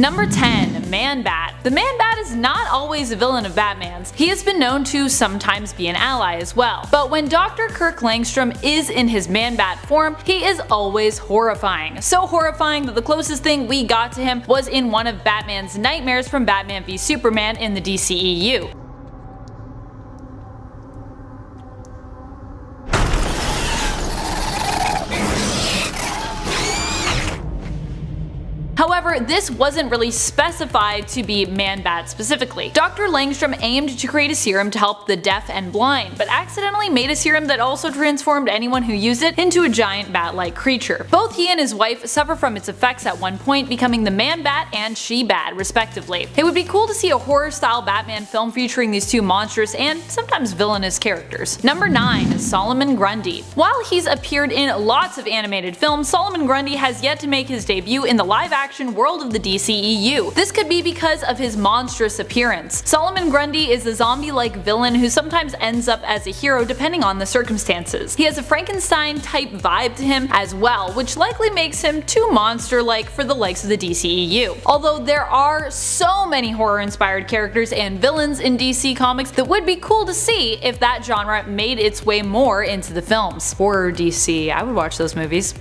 Number 10. Man-Bat The Man-Bat is not always a villain of Batman's. He has been known to sometimes be an ally as well. But when Dr. Kirk Langstrom is in his Man-Bat form, he is always horrifying. So horrifying that the closest thing we got to him was in one of Batman's nightmares from Batman v Superman in the DCEU. However, this wasn't really specified to be Man-Bat specifically. Dr. Langstrom aimed to create a serum to help the deaf and blind, but accidentally made a serum that also transformed anyone who used it into a giant bat-like creature. Both he and his wife suffer from its effects at one point, becoming the Man-Bat and She-Bat respectively. It would be cool to see a horror-style Batman film featuring these two monstrous and sometimes villainous characters. Number 9. Solomon Grundy While he's appeared in lots of animated films, Solomon Grundy has yet to make his debut in the live-action action world of the DCEU. This could be because of his monstrous appearance. Solomon Grundy is a zombie-like villain who sometimes ends up as a hero depending on the circumstances. He has a Frankenstein type vibe to him as well, which likely makes him too monster-like for the likes of the DCEU. Although there are so many horror-inspired characters and villains in DC Comics that would be cool to see if that genre made its way more into the films. Horror DC, I would watch those movies.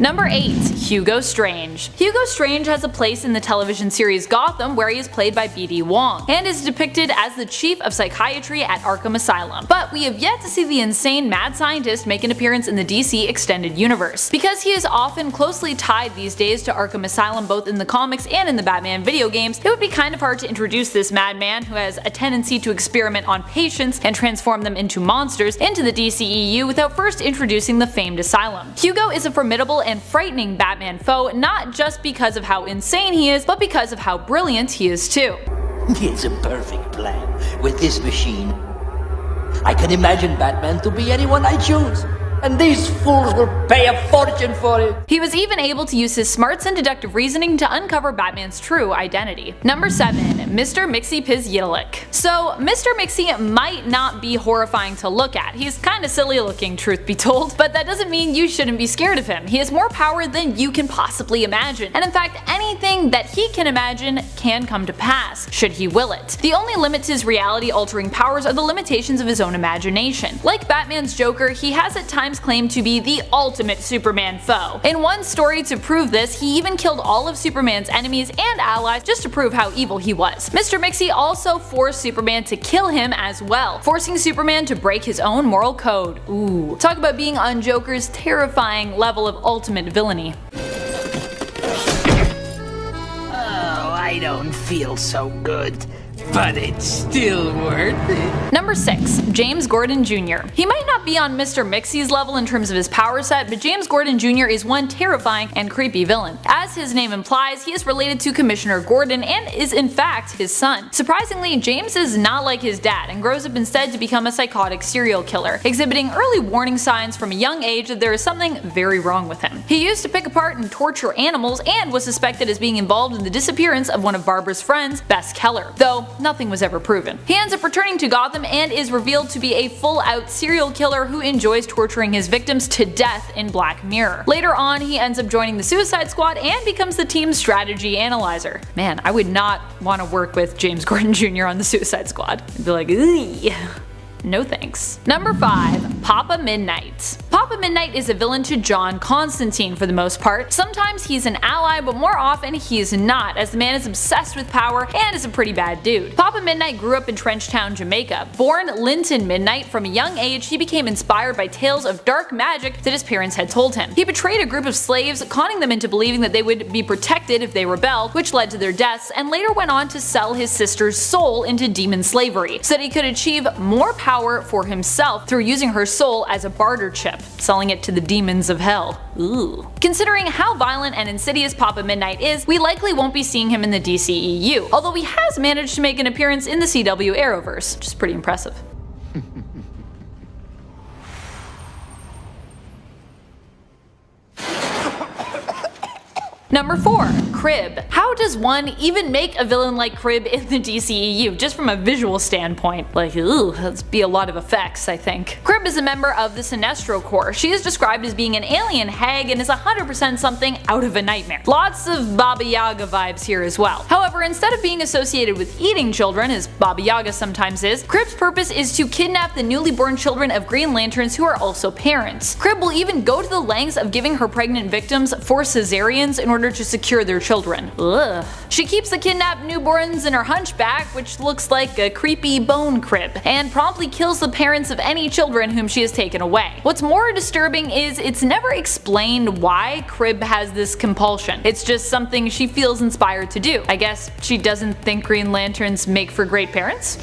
Number 8. Hugo Strange Hugo Strange has a place in the television series Gotham where he is played by BD Wong, and is depicted as the chief of psychiatry at Arkham Asylum. But we have yet to see the insane mad scientist make an appearance in the DC extended universe. Because he is often closely tied these days to Arkham Asylum both in the comics and in the Batman video games, it would be kind of hard to introduce this madman who has a tendency to experiment on patients and transform them into monsters into the DCEU without first introducing the famed Asylum. Hugo is a formidable and frightening Batman foe not just because of how insane he is, but because of how brilliant he is too. It's a perfect plan. With this machine, I can imagine Batman to be anyone I choose and these fools will pay a fortune for it. He was even able to use his smarts and deductive reasoning to uncover Batman's true identity. Number 7. Mr. Mxyzptlk So, Mr. Mixie might not be horrifying to look at. He's kinda silly looking, truth be told, but that doesn't mean you shouldn't be scared of him. He has more power than you can possibly imagine, and in fact, anything that he can imagine can come to pass, should he will it. The only limit to his reality altering powers are the limitations of his own imagination. Like Batman's Joker, he has at times claimed to be the ultimate Superman foe. In one story to prove this, he even killed all of Superman's enemies and allies just to prove how evil he was. Mr. Mixie also forced Superman to kill him as well, forcing Superman to break his own moral code. Ooh. Talk about being on Joker's terrifying level of ultimate villainy. Oh, I don't feel so good but it's still worth it. Number 6. James Gordon Jr. He might not be on Mr. Mixie's level in terms of his power set, but James Gordon Jr. is one terrifying and creepy villain. As his name implies, he is related to Commissioner Gordon and is in fact his son. Surprisingly, James is not like his dad and grows up instead to become a psychotic serial killer, exhibiting early warning signs from a young age that there is something very wrong with him. He used to pick apart and torture animals and was suspected as being involved in the disappearance of one of Barbara's friends, Bess Keller, though nothing was ever proven. He ends up returning to Gotham and is revealed to be a full-out serial killer who enjoys torturing his victims to death in Black Mirror. Later on, he ends up joining the Suicide Squad and becomes the team's strategy analyzer. Man, I would not want to work with James Gordon Jr. on the Suicide Squad. I'd be like, Ugh. No thanks. Number 5. Papa Midnight. Papa Midnight is a villain to John Constantine for the most part. Sometimes he's an ally, but more often he is not, as the man is obsessed with power and is a pretty bad dude. Papa Midnight grew up in Trenchtown, Jamaica. Born Linton Midnight, from a young age he became inspired by tales of dark magic that his parents had told him. He betrayed a group of slaves, conning them into believing that they would be protected if they rebelled, which led to their deaths, and later went on to sell his sister's soul into demon slavery, so that he could achieve more power power for himself through using her soul as a barter chip, selling it to the demons of hell. Ooh. Considering how violent and insidious Papa Midnight is, we likely won't be seeing him in the DCEU, although he has managed to make an appearance in the CW Arrowverse, which is pretty impressive. Number 4. Crib. How does one even make a villain like Crib in the DCEU, just from a visual standpoint? Like, ooh, that's be a lot of effects, I think. Crib is a member of the Sinestro Corps. She is described as being an alien hag and is 100% something out of a nightmare. Lots of Baba Yaga vibes here as well. However, instead of being associated with eating children, as Baba Yaga sometimes is, Crib's purpose is to kidnap the newly born children of Green Lanterns who are also parents. Crib will even go to the lengths of giving her pregnant victims four cesareans in order to secure their children. Ugh. She keeps the kidnapped newborns in her hunchback, which looks like a creepy bone crib, and promptly kills the parents of any children whom she has taken away. What's more disturbing is it's never explained why Crib has this compulsion. It's just something she feels inspired to do. I guess she doesn't think Green Lanterns make for great parents?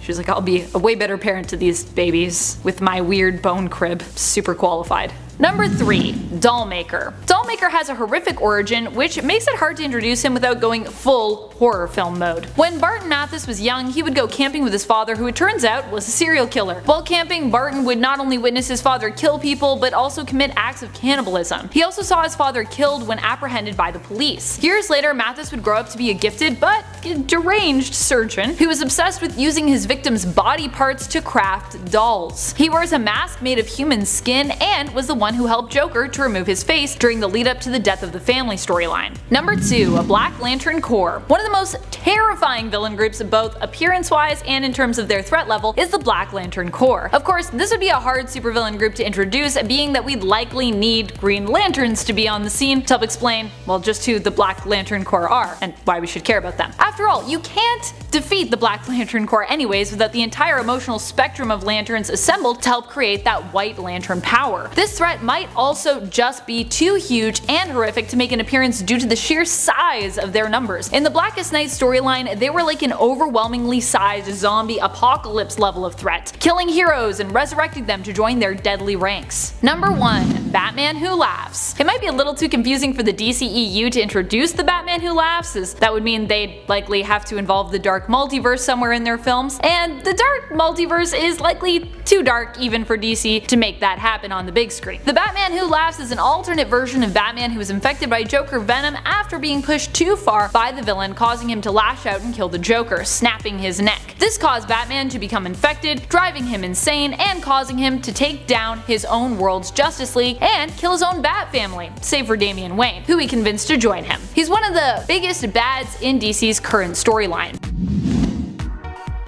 She's like, I'll be a way better parent to these babies with my weird bone crib. Super qualified. Number 3. Dollmaker. Dollmaker has a horrific origin, which makes it hard to introduce him without going full horror film mode. When Barton Mathis was young, he would go camping with his father who it turns out was a serial killer. While camping, Barton would not only witness his father kill people, but also commit acts of cannibalism. He also saw his father killed when apprehended by the police. Years later, Mathis would grow up to be a gifted but deranged surgeon who was obsessed with using his victims' body parts to craft dolls. He wears a mask made of human skin and was the one one who helped Joker to remove his face during the lead up to the death of the family storyline. Number 2. A Black Lantern Corps. One of the most terrifying villain groups both appearance wise and in terms of their threat level is the Black Lantern Corps. Of course, this would be a hard supervillain group to introduce being that we'd likely need Green Lanterns to be on the scene to help explain, well just who the Black Lantern Corps are and why we should care about them. After all, you can't defeat the Black Lantern Corps anyways without the entire emotional spectrum of lanterns assembled to help create that White Lantern power. This threat might also just be too huge and horrific to make an appearance due to the sheer size of their numbers. In the Blackest Night storyline, they were like an overwhelmingly sized zombie apocalypse level of threat, killing heroes and resurrecting them to join their deadly ranks. Number 1. Batman Who Laughs. It might be a little too confusing for the DCEU to introduce the Batman Who Laughs, as that would mean they'd likely have to involve the dark multiverse somewhere in their films, and the dark multiverse is likely too dark even for DC to make that happen on the big screen. The Batman Who Laughs is an alternate version of Batman who was infected by Joker Venom after being pushed too far by the villain causing him to lash out and kill the Joker, snapping his neck. This caused Batman to become infected, driving him insane and causing him to take down his own world's Justice League and kill his own Bat family, save for Damian Wayne, who he convinced to join him. He's one of the biggest bads in DC's current storyline.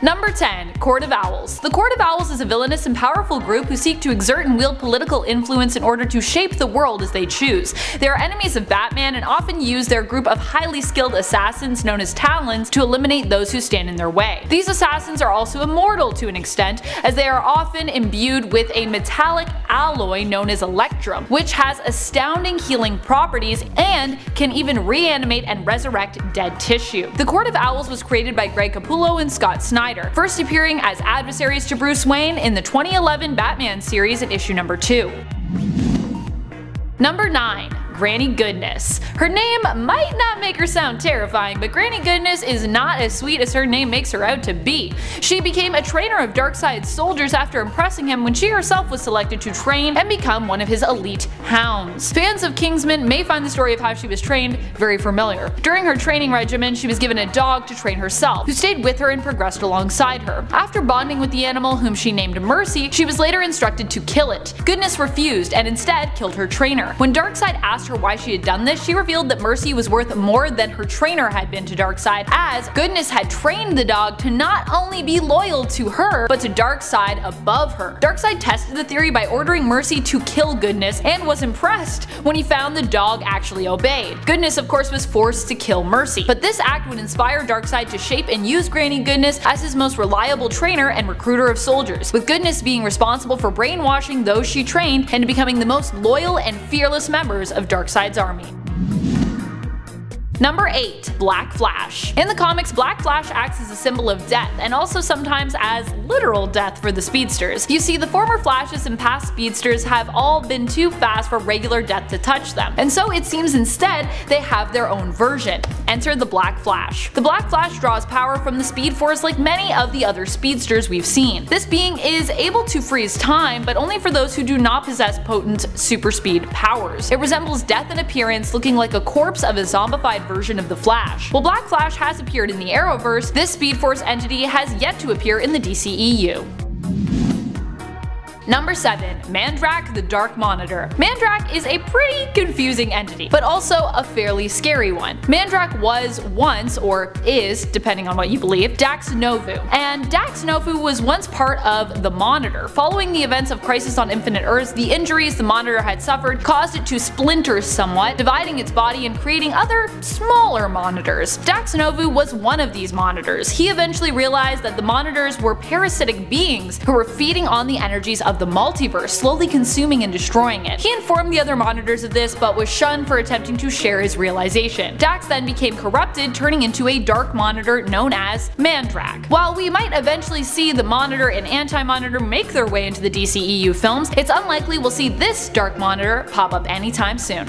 Number 10. Court of Owls. The Court of Owls is a villainous and powerful group who seek to exert and wield political influence in order to shape the world as they choose. They are enemies of Batman and often use their group of highly skilled assassins known as Talons to eliminate those who stand in their way. These assassins are also immortal to an extent, as they are often imbued with a metallic alloy known as Electrum, which has astounding healing properties and can even reanimate and resurrect dead tissue. The Court of Owls was created by Greg Capullo and Scott Snyder Snyder, first appearing as adversaries to Bruce Wayne in the 2011 Batman series in issue number 2. Number 9. Granny Goodness. Her name might not make her sound terrifying, but Granny Goodness is not as sweet as her name makes her out to be. She became a trainer of Darkseid's soldiers after impressing him when she herself was selected to train and become one of his elite hounds. Fans of Kingsman may find the story of how she was trained very familiar. During her training regimen, she was given a dog to train herself, who stayed with her and progressed alongside her. After bonding with the animal, whom she named Mercy, she was later instructed to kill it. Goodness refused and instead killed her trainer. When Darkseid asked her why she had done this, she revealed that Mercy was worth more than her trainer had been to Darkseid, as Goodness had trained the dog to not only be loyal to her, but to Darkseid above her. Darkseid tested the theory by ordering Mercy to kill Goodness and was impressed when he found the dog actually obeyed. Goodness of course was forced to kill Mercy, but this act would inspire Darkseid to shape and use Granny Goodness as his most reliable trainer and recruiter of soldiers, with Goodness being responsible for brainwashing those she trained and becoming the most loyal and fearless members of Darkseid's army. Number 8. Black Flash. In the comics, Black Flash acts as a symbol of death, and also sometimes as literal death for the speedsters. You see, the former Flashes and past speedsters have all been too fast for regular death to touch them, and so it seems instead they have their own version. Enter the Black Flash. The Black Flash draws power from the Speed Force like many of the other speedsters we've seen. This being is able to freeze time, but only for those who do not possess potent super speed powers. It resembles death in appearance, looking like a corpse of a zombified version of the Flash. While Black Flash has appeared in the Arrowverse, this Speed Force entity has yet to appear in the DCEU. Number 7. Mandrakk the Dark Monitor. Mandrakk is a pretty confusing entity, but also a fairly scary one. Mandrakk was once, or is, depending on what you believe, Dax Novu. And Dax Novu was once part of the Monitor. Following the events of Crisis on Infinite Earths, the injuries the Monitor had suffered caused it to splinter somewhat, dividing its body and creating other, smaller monitors. Dax Novu was one of these monitors. He eventually realized that the monitors were parasitic beings who were feeding on the energies of the multiverse, slowly consuming and destroying it. He informed the other monitors of this, but was shunned for attempting to share his realization. Dax then became corrupted, turning into a dark monitor known as Mandrakk. While we might eventually see the Monitor and Anti-Monitor make their way into the DCEU films, it's unlikely we'll see this Dark Monitor pop up anytime soon.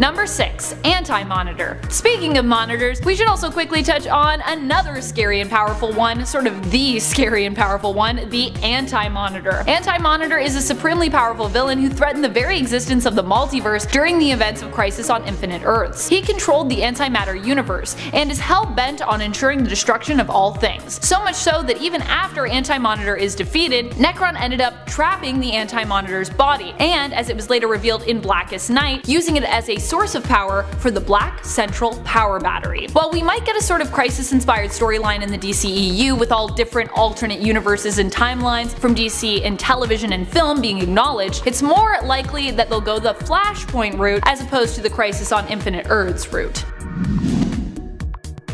Number 6. Anti-Monitor. Speaking of monitors, we should also quickly touch on another scary and powerful one, sort of the scary and powerful one, the Anti-Monitor. Anti-Monitor is a supremely powerful villain who threatened the very existence of the multiverse during the events of Crisis on Infinite Earths. He controlled the antimatter universe, and is hell-bent on ensuring the destruction of all things. So much so that even after Anti-Monitor is defeated, Nekron ended up trapping the Anti-Monitor's body, and as it was later revealed in Blackest Night, using it as a source of power for the Black Central Power Battery. While we might get a sort of crisis-inspired storyline in the DCEU with all different alternate universes and timelines from DC in television and film being acknowledged, it's more likely that they'll go the Flashpoint route as opposed to the Crisis on Infinite Earths route.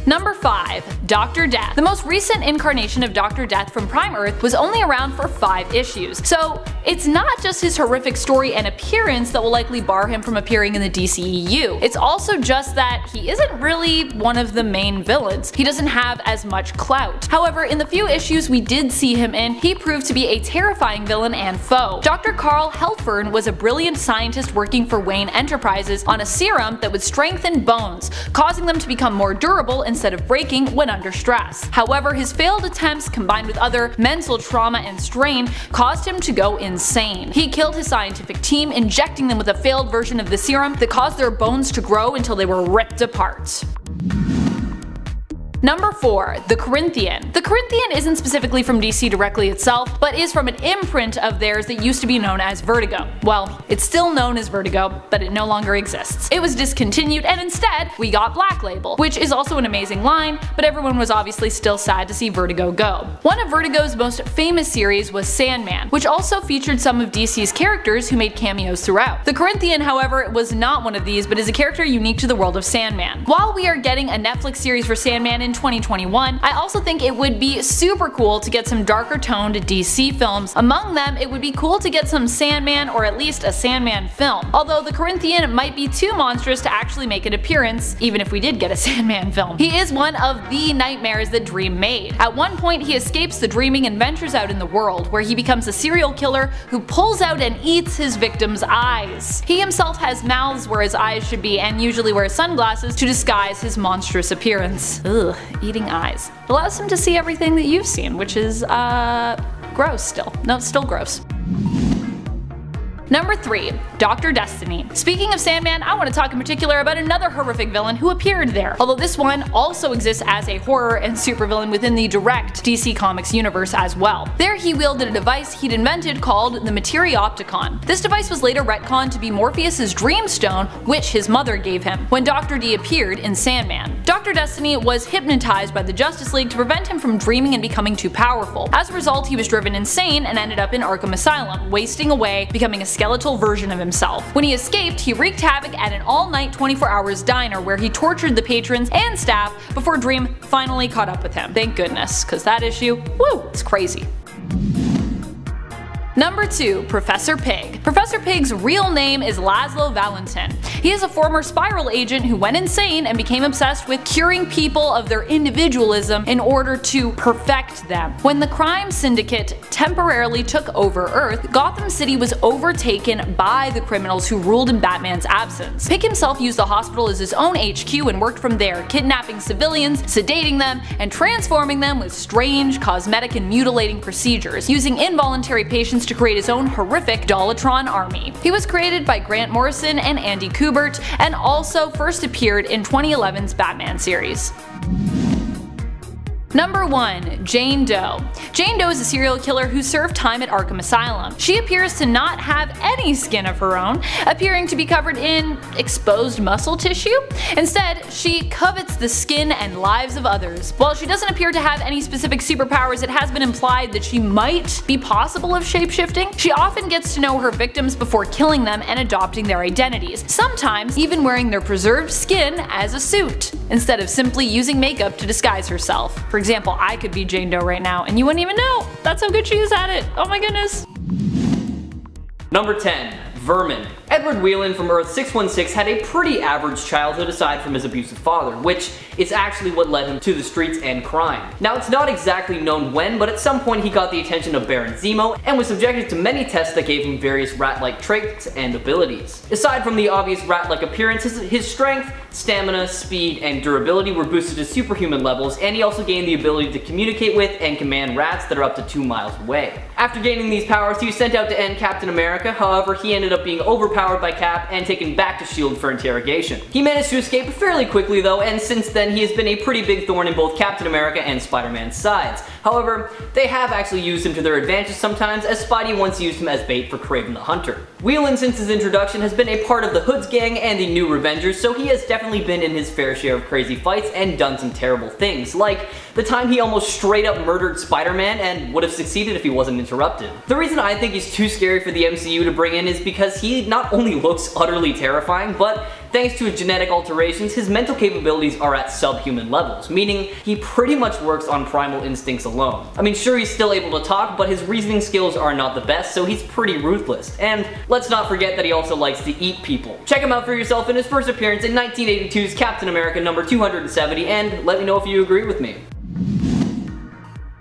Number 5. Dr. Death. The most recent incarnation of Dr. Death from Prime Earth was only around for 5 issues, so it's not just his horrific story and appearance that will likely bar him from appearing in the DCEU. It's also just that he isn't really one of the main villains. He doesn't have as much clout. However, in the few issues we did see him in, he proved to be a terrifying villain and foe. Dr. Karl Hellfern was a brilliant scientist working for Wayne Enterprises on a serum that would strengthen bones, causing them to become more durable instead of breaking when under stress. However, his failed attempts combined with other mental trauma and strain caused him to go insane. He killed his scientific team, injecting them with a failed version of the serum that caused their bones to grow until they were ripped apart. Number 4. The Corinthian. The Corinthian isn't specifically from DC directly itself, but is from an imprint of theirs that used to be known as Vertigo. Well, it's still known as Vertigo, but it no longer exists. It was discontinued and instead we got Black Label, which is also an amazing line, but everyone was obviously still sad to see Vertigo go. One of Vertigo's most famous series was Sandman, which also featured some of DC's characters who made cameos throughout. The Corinthian, however, was not one of these, but is a character unique to the world of Sandman. While we are getting a Netflix series for Sandman in 2021, I also think it would be super cool to get some darker toned DC films. Among them, it would be cool to get some Sandman or at least a Sandman film. Although the Corinthian might be too monstrous to actually make an appearance, even if we did get a Sandman film. He is one of the nightmares that Dream made. At one point, he escapes the dreaming and ventures out in the world, where he becomes a serial killer who pulls out and eats his victims' eyes. He himself has mouths where his eyes should be and usually wears sunglasses to disguise his monstrous appearance. Ugh eating eyes. It allows him to see everything that you've seen, which is, uh, gross still. No, still gross. Number 3. Dr. Destiny. Speaking of Sandman, I want to talk in particular about another horrific villain who appeared there, although this one also exists as a horror and supervillain within the direct DC Comics universe as well. There he wielded a device he'd invented called the Materiopticon. This device was later retconned to be Morpheus's Dreamstone, which his mother gave him, when Dr. D appeared in Sandman. Dr. Destiny was hypnotized by the Justice League to prevent him from dreaming and becoming too powerful. As a result, he was driven insane and ended up in Arkham Asylum, wasting away, becoming a skeletal version of himself. When he escaped, he wreaked havoc at an all-night 24 hours diner where he tortured the patrons and staff before Dream finally caught up with him. Thank goodness, cause that issue, woo, it's crazy. Number 2. Professor Pyg. Professor Pyg's real name is Lazlo Valentin. He is a former Spyral agent who went insane and became obsessed with curing people of their individualism in order to perfect them. When the crime syndicate temporarily took over Earth, Gotham City was overtaken by the criminals who ruled in Batman's absence. Pyg himself used the hospital as his own HQ and worked from there, kidnapping civilians, sedating them, and transforming them with strange, cosmetic, and mutilating procedures, using involuntary patients to create his own horrific Dollotron army. He was created by Grant Morrison and Andy Kubert, and also first appeared in 2011's Batman series. Number 1. Jane Doe. Jane Doe is a serial killer who served time at Arkham Asylum. She appears to not have any skin of her own, appearing to be covered in exposed muscle tissue. Instead, she covets the skin and lives of others. While she doesn't appear to have any specific superpowers, it has been implied that she might be possible of shapeshifting. She often gets to know her victims before killing them and adopting their identities, sometimes even wearing their preserved skin as a suit, instead of simply using makeup to disguise herself. For example, I could be Jane Doe right now and you wouldn't even know. That's how good she is at it. Oh my goodness. Number 10. Vermin. Edward Whelan from Earth 616 had a pretty average childhood aside from his abusive father, which is actually what led him to the streets and crime. Now it's not exactly known when, but at some point he got the attention of Baron Zemo and was subjected to many tests that gave him various rat-like traits and abilities. Aside from the obvious rat-like appearance, his, his strength, stamina, speed, and durability were boosted to superhuman levels, and he also gained the ability to communicate with and command rats that are up to 2 miles away. After gaining these powers, he was sent out to end Captain America, however he ended up being overpowered by Cap and taken back to S.H.I.E.L.D. for interrogation. He managed to escape fairly quickly though, and since then he has been a pretty big thorn in both Captain America and Spider-Man's sides. However, they have actually used him to their advantage sometimes, as Spidey once used him as bait for Kraven the Hunter. Whelan since his introduction has been a part of the Hoods gang and the New Revengers, so he has definitely been in his fair share of crazy fights and done some terrible things, like the time he almost straight up murdered Spider-Man and would have succeeded if he wasn't interrupted. The reason I think he's too scary for the MCU to bring in is because he not only looks utterly terrifying, but thanks to his genetic alterations, his mental capabilities are at subhuman levels, meaning he pretty much works on primal instincts alone. I mean, sure he's still able to talk, but his reasoning skills are not the best, so he's pretty ruthless. And let's not forget that he also likes to eat people. Check him out for yourself in his first appearance in 1982's Captain America number 270, and let me know if you agree with me.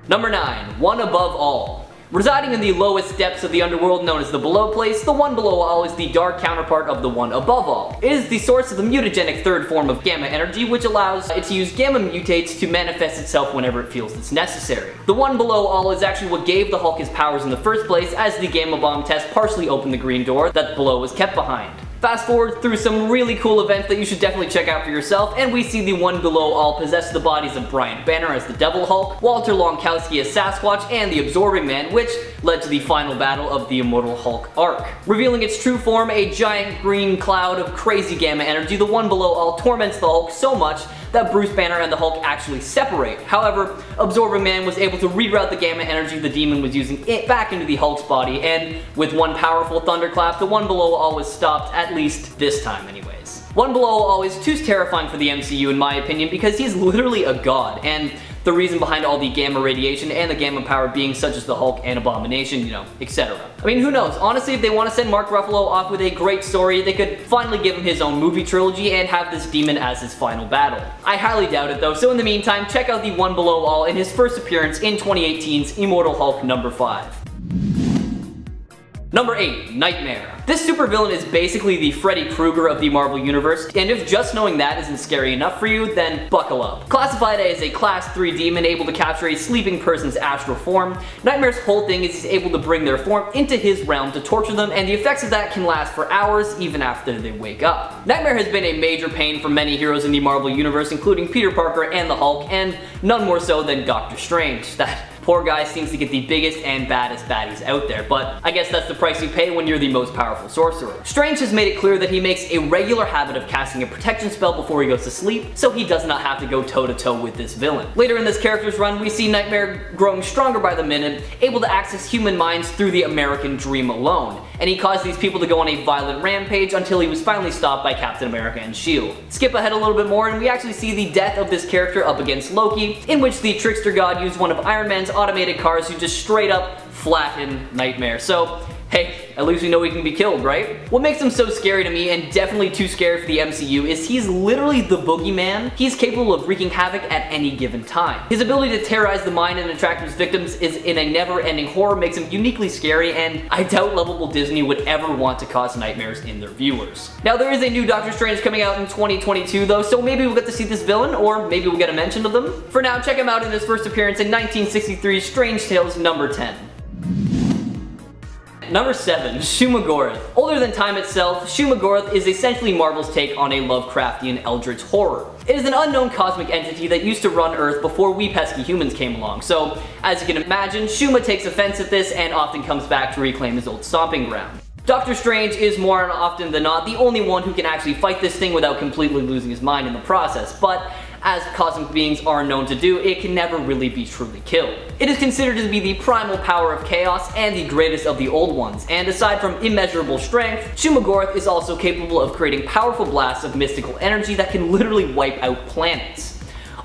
Number 9. One Above All. Residing in the lowest depths of the underworld known as the Below Place, the One Below All is the dark counterpart of the One Above All. It is the source of the mutagenic third form of gamma energy, which allows it to use gamma mutates to manifest itself whenever it feels it's necessary. The One Below All is actually what gave the Hulk his powers in the first place, as the Gamma Bomb test partially opened the green door that Below was kept behind. Fast forward through some really cool events that you should definitely check out for yourself, and we see the one below all possess the bodies of Brian Banner as the Devil Hulk, Walter Langkowski as Sasquatch, and the Absorbing Man, which led to the final battle of the Immortal Hulk arc. Revealing its true form, a giant green cloud of crazy gamma energy, the one below all torments the Hulk so much that Bruce Banner and the Hulk actually separate. However, Absorbing Man was able to reroute the gamma energy the demon was using it back into the Hulk's body, and with one powerful thunderclap, the one below all was stopped, at least this time anyways. One Below always too terrifying for the MCU in my opinion because he's literally a god, and the reason behind all the gamma radiation and the gamma power being such as the Hulk and Abomination, you know, etc. I mean, who knows? Honestly, if they want to send Mark Ruffalo off with a great story, they could finally give him his own movie trilogy and have this demon as his final battle. I highly doubt it though, so in the meantime, check out the One Below All in his first appearance in 2018's Immortal Hulk number 5. Number 8. Nightmare. This supervillain is basically the Freddy Krueger of the Marvel Universe, and if just knowing that isn't scary enough for you, then buckle up. Classified as a Class 3 demon able to capture a sleeping person's astral form, Nightmare's whole thing is he's able to bring their form into his realm to torture them, and the effects of that can last for hours even after they wake up. Nightmare has been a major pain for many heroes in the Marvel Universe, including Peter Parker and the Hulk, and none more so than Doctor Strange. That poor guy seems to get the biggest and baddest baddies out there, but I guess that's the price you pay when you're the most powerful sorcerer. Strange has made it clear that he makes a regular habit of casting a protection spell before he goes to sleep, so he does not have to go toe to toe with this villain. Later in this character's run, we see Nightmare growing stronger by the minute, able to access human minds through the American dream alone, and he caused these people to go on a violent rampage until he was finally stopped by Captain America and S.H.I.E.L.D. Skip ahead a little bit more and we actually see the death of this character up against Loki, in which the trickster god used one of Iron Man's automated cars to just straight up flatten Nightmare. So hey, at least we know he can be killed, right? What makes him so scary to me and definitely too scary for the MCU is he's literally the boogeyman. He's capable of wreaking havoc at any given time. His ability to terrorize the mind and attract his victims is in a never-ending horror makes him uniquely scary and I doubt lovable Disney would ever want to cause nightmares in their viewers. Now there is a new Doctor Strange coming out in 2022 though, so maybe we'll get to see this villain or maybe we'll get a mention of them. For now, check him out in his first appearance in 1963 Strange Tales number 10. Number 7. Shumagorath. Older than time itself, Shumagorath is essentially Marvel's take on a Lovecraftian eldritch horror. It is an unknown cosmic entity that used to run Earth before we pesky humans came along, so as you can imagine, Shuma takes offense at this and often comes back to reclaim his old stomping ground. Doctor Strange is more often than not the only one who can actually fight this thing without completely losing his mind in the process, but as cosmic beings are known to do, it can never really be truly killed. It is considered to be the primal power of chaos and the greatest of the old ones, and aside from immeasurable strength, Shumagorath is also capable of creating powerful blasts of mystical energy that can literally wipe out planets.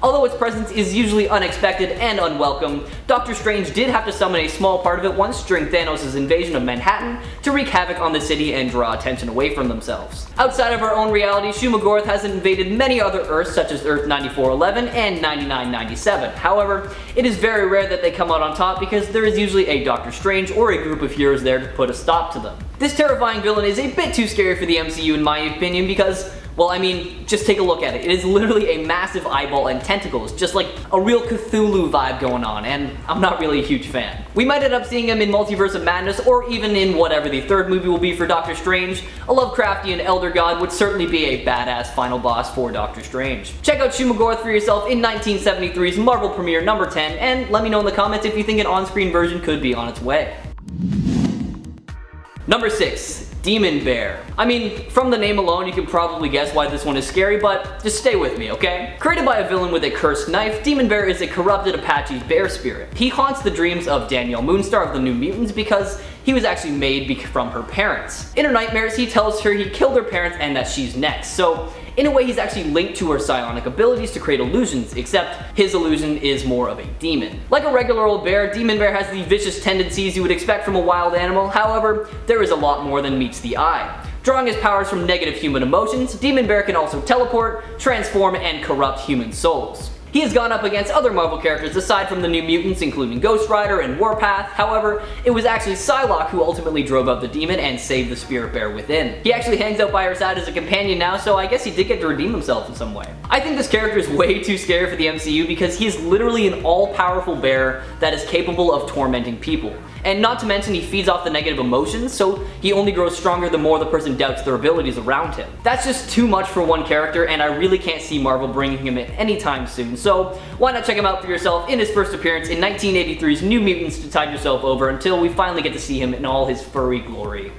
Although its presence is usually unexpected and unwelcome, Doctor Strange did have to summon a small part of it once during Thanos' invasion of Manhattan to wreak havoc on the city and draw attention away from themselves. Outside of our own reality, Shumagorath has invaded many other Earths such as Earth 9411 and 9997. However, it is very rare that they come out on top because there is usually a Doctor Strange or a group of heroes there to put a stop to them. This terrifying villain is a bit too scary for the MCU in my opinion because well, I mean, just take a look at it. It is literally a massive eyeball and tentacles, just like a real Cthulhu vibe going on, and I'm not really a huge fan. We might end up seeing him in Multiverse of Madness, or even in whatever the third movie will be for Doctor Strange. A Lovecraftian Elder God would certainly be a badass final boss for Doctor Strange. Check out Shumagorath for yourself in 1973's Marvel premiere number 10, and let me know in the comments if you think an on-screen version could be on its way. Number 6. Demon Bear. I mean, from the name alone, you can probably guess why this one is scary, but just stay with me, okay? Created by a villain with a cursed knife, Demon Bear is a corrupted Apache bear spirit. He haunts the dreams of Danielle Moonstar of the New Mutants because he was actually made from her parents. In her nightmares, he tells her he killed her parents and that she's next. So in a way, he's actually linked to her psionic abilities to create illusions, except his illusion is more of a demon. Like a regular old bear, Demon Bear has the vicious tendencies you would expect from a wild animal, however, there is a lot more than meets the eye. Drawing his powers from negative human emotions, Demon Bear can also teleport, transform, and corrupt human souls. He has gone up against other Marvel characters aside from the New Mutants including Ghost Rider and Warpath, however, it was actually Psylocke who ultimately drove out the demon and saved the Spirit Bear within. He actually hangs out by her side as a companion now, so I guess he did get to redeem himself in some way. I think this character is way too scary for the MCU because he is literally an all-powerful bear that is capable of tormenting people. And not to mention he feeds off the negative emotions, so he only grows stronger the more the person doubts their abilities around him. That's just too much for one character, and I really can't see Marvel bringing him in anytime soon, so why not check him out for yourself in his first appearance in 1983's New Mutants to tide yourself over until we finally get to see him in all his furry glory.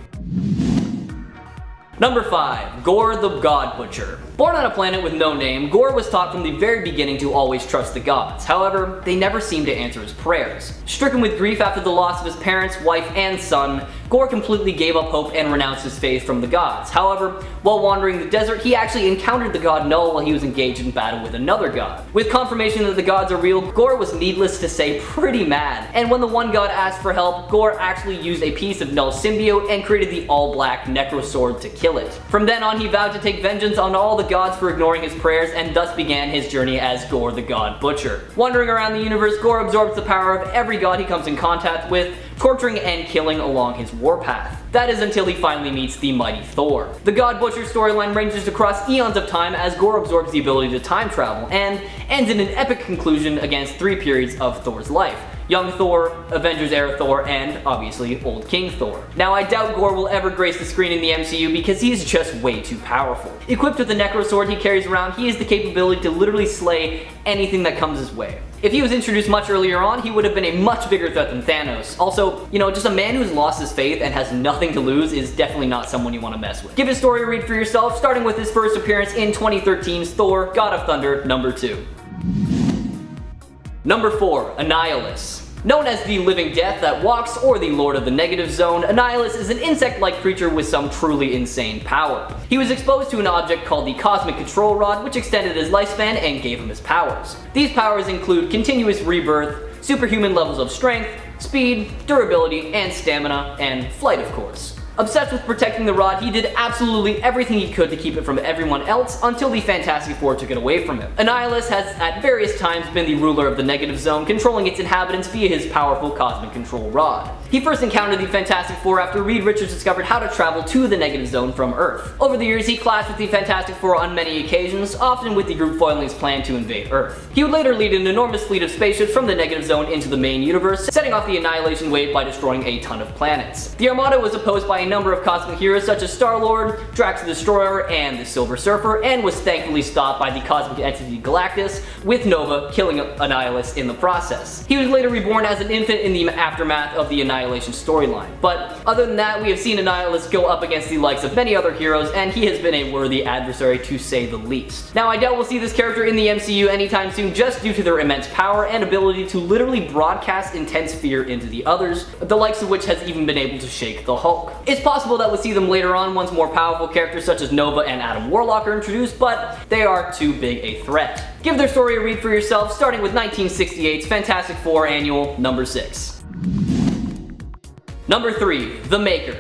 Number 5. Gore the God Butcher. Born on a planet with no name, Gore was taught from the very beginning to always trust the gods. However, they never seemed to answer his prayers. Stricken with grief after the loss of his parents, wife, and son, Gore completely gave up hope and renounced his faith from the gods. However, while wandering the desert, he actually encountered the god Knull while he was engaged in battle with another god. With confirmation that the gods are real, Gore was needless to say pretty mad. And when the one god asked for help, Gore actually used a piece of Knull's symbiote and created the all-black Necro Sword to kill it. From then on, he vowed to take vengeance on all the gods for ignoring his prayers and thus began his journey as Gore the God Butcher. Wandering around the universe, Gore absorbs the power of every god he comes in contact with, torturing and killing along his warpath. That is until he finally meets the mighty Thor. The God Butcher storyline ranges across eons of time as Gore absorbs the ability to time travel, and ends in an epic conclusion against three periods of Thor's life. Young Thor, Avengers era Thor, and obviously Old King Thor. Now I doubt Gore will ever grace the screen in the MCU because he is just way too powerful. Equipped with the Necro Sword he carries around, he has the capability to literally slay anything that comes his way. If he was introduced much earlier on, he would have been a much bigger threat than Thanos. Also, you know, just a man who's lost his faith and has nothing to lose is definitely not someone you want to mess with. Give his story a read for yourself, starting with his first appearance in 2013's Thor, God of Thunder, number 2. Number 4, Annihilus. Known as the Living Death that walks or the Lord of the Negative Zone, Annihilus is an insect-like creature with some truly insane power. He was exposed to an object called the Cosmic Control Rod which extended his lifespan and gave him his powers. These powers include continuous rebirth, superhuman levels of strength, speed, durability, and stamina, and flight of course. Obsessed with protecting the rod, he did absolutely everything he could to keep it from everyone else until the Fantastic Four took it away from him. Annihilus has at various times been the ruler of the negative zone, controlling its inhabitants via his powerful cosmic control rod. He first encountered the Fantastic Four after Reed Richards discovered how to travel to the negative zone from Earth. Over the years, he clashed with the Fantastic Four on many occasions, often with the group foiling his plan to invade Earth. He would later lead an enormous fleet of spaceships from the negative zone into the main universe, setting off the annihilation wave by destroying a ton of planets. The Armada was opposed by a number of cosmic heroes such as Star-Lord, Drax the Destroyer, and the Silver Surfer, and was thankfully stopped by the cosmic entity Galactus, with Nova killing Annihilus in the process. He was later reborn as an infant in the aftermath of the Annihilation storyline. But other than that, we have seen Annihilus go up against the likes of many other heroes, and he has been a worthy adversary to say the least. Now, I doubt we'll see this character in the MCU anytime soon just due to their immense power and ability to literally broadcast intense fear into the others, the likes of which has even been able to shake the Hulk. It's possible that we'll see them later on once more powerful characters such as Nova and Adam Warlock are introduced, but they are too big a threat. Give their story a read for yourself, starting with 1968's Fantastic Four Annual number 6. Number 3. The Maker.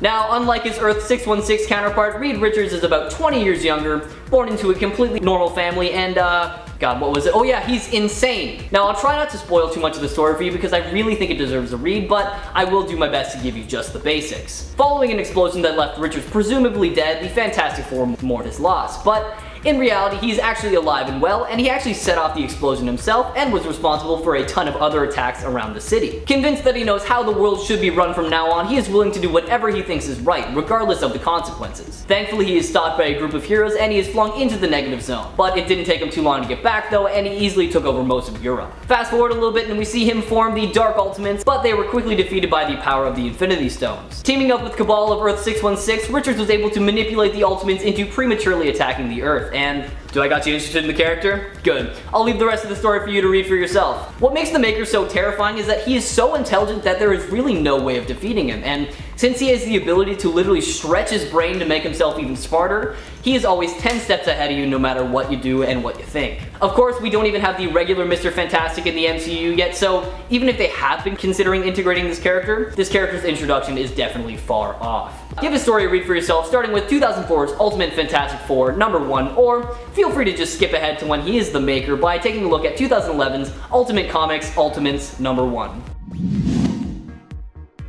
Now, unlike his Earth 616 counterpart, Reed Richards is about 20 years younger, born into a completely normal family, and uh, God, what was it? Oh yeah, he's insane. Now, I'll try not to spoil too much of the story for you because I really think it deserves a read, but I will do my best to give you just the basics. Following an explosion that left Richards presumably dead, the Fantastic Four mourned his loss, but in reality, he's actually alive and well, and he actually set off the explosion himself and was responsible for a ton of other attacks around the city. Convinced that he knows how the world should be run from now on, he is willing to do whatever he thinks is right, regardless of the consequences. Thankfully, he is stopped by a group of heroes and he is flung into the negative zone. But it didn't take him too long to get back though, and he easily took over most of Europe. Fast forward a little bit and we see him form the Dark Ultimates, but they were quickly defeated by the power of the Infinity Stones. Teaming up with Cabal of Earth 616, Richards was able to manipulate the Ultimates into prematurely attacking the Earth, and do I got you interested in the character? Good. I'll leave the rest of the story for you to read for yourself. What makes the Maker so terrifying is that he is so intelligent that there is really no way of defeating him, and since he has the ability to literally stretch his brain to make himself even smarter, he is always 10 steps ahead of you no matter what you do and what you think. Of course, we don't even have the regular Mr. Fantastic in the MCU yet, so even if they have been considering integrating this character, this character's introduction is definitely far off. Give a story a read for yourself, starting with 2004's Ultimate Fantastic Four number 1, or feel free to just skip ahead to when he is the maker by taking a look at 2011's Ultimate Comics Ultimates number 1.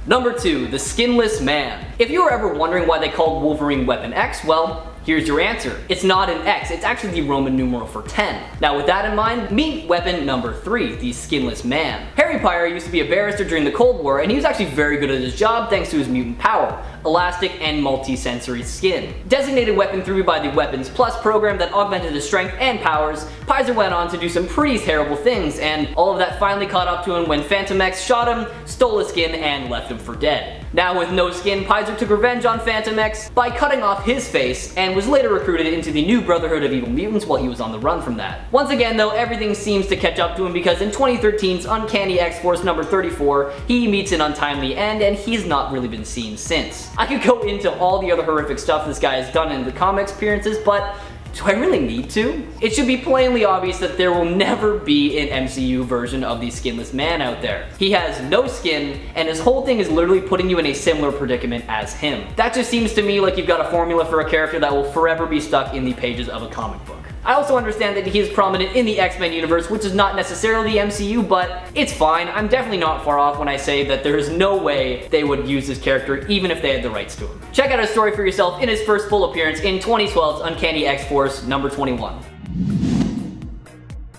Number 2. The Skinless Man. If you were ever wondering why they called Wolverine Weapon X, well, Here's your answer. It's not an X, it's actually the Roman numeral for 10. Now with that in mind, meet weapon number 3, the Skinless Man. Harry Pyre used to be a barrister during the Cold War, and he was actually very good at his job thanks to his mutant power, elastic and multi-sensory skin. Designated weapon 3 by the Weapons Plus program that augmented his strength and powers, Pizer went on to do some pretty terrible things, and all of that finally caught up to him when Phantom X shot him, stole his skin, and left him for dead. Now with no skin, Pizer took revenge on Phantom X by cutting off his face and was later recruited into the new Brotherhood of Evil Mutants while he was on the run from that. Once again though, everything seems to catch up to him because in 2013's Uncanny X-Force number 34, he meets an untimely end and he's not really been seen since. I could go into all the other horrific stuff this guy has done in the comics appearances, but do I really need to? It should be plainly obvious that there will never be an MCU version of the skinless man out there. He has no skin, and his whole thing is literally putting you in a similar predicament as him. That just seems to me like you've got a formula for a character that will forever be stuck in the pages of a comic book. I also understand that he is prominent in the X-Men universe, which is not necessarily the MCU, but it's fine. I'm definitely not far off when I say that there is no way they would use this character even if they had the rights to him. Check out his story for yourself in his first full appearance in 2012's Uncanny X-Force number 21.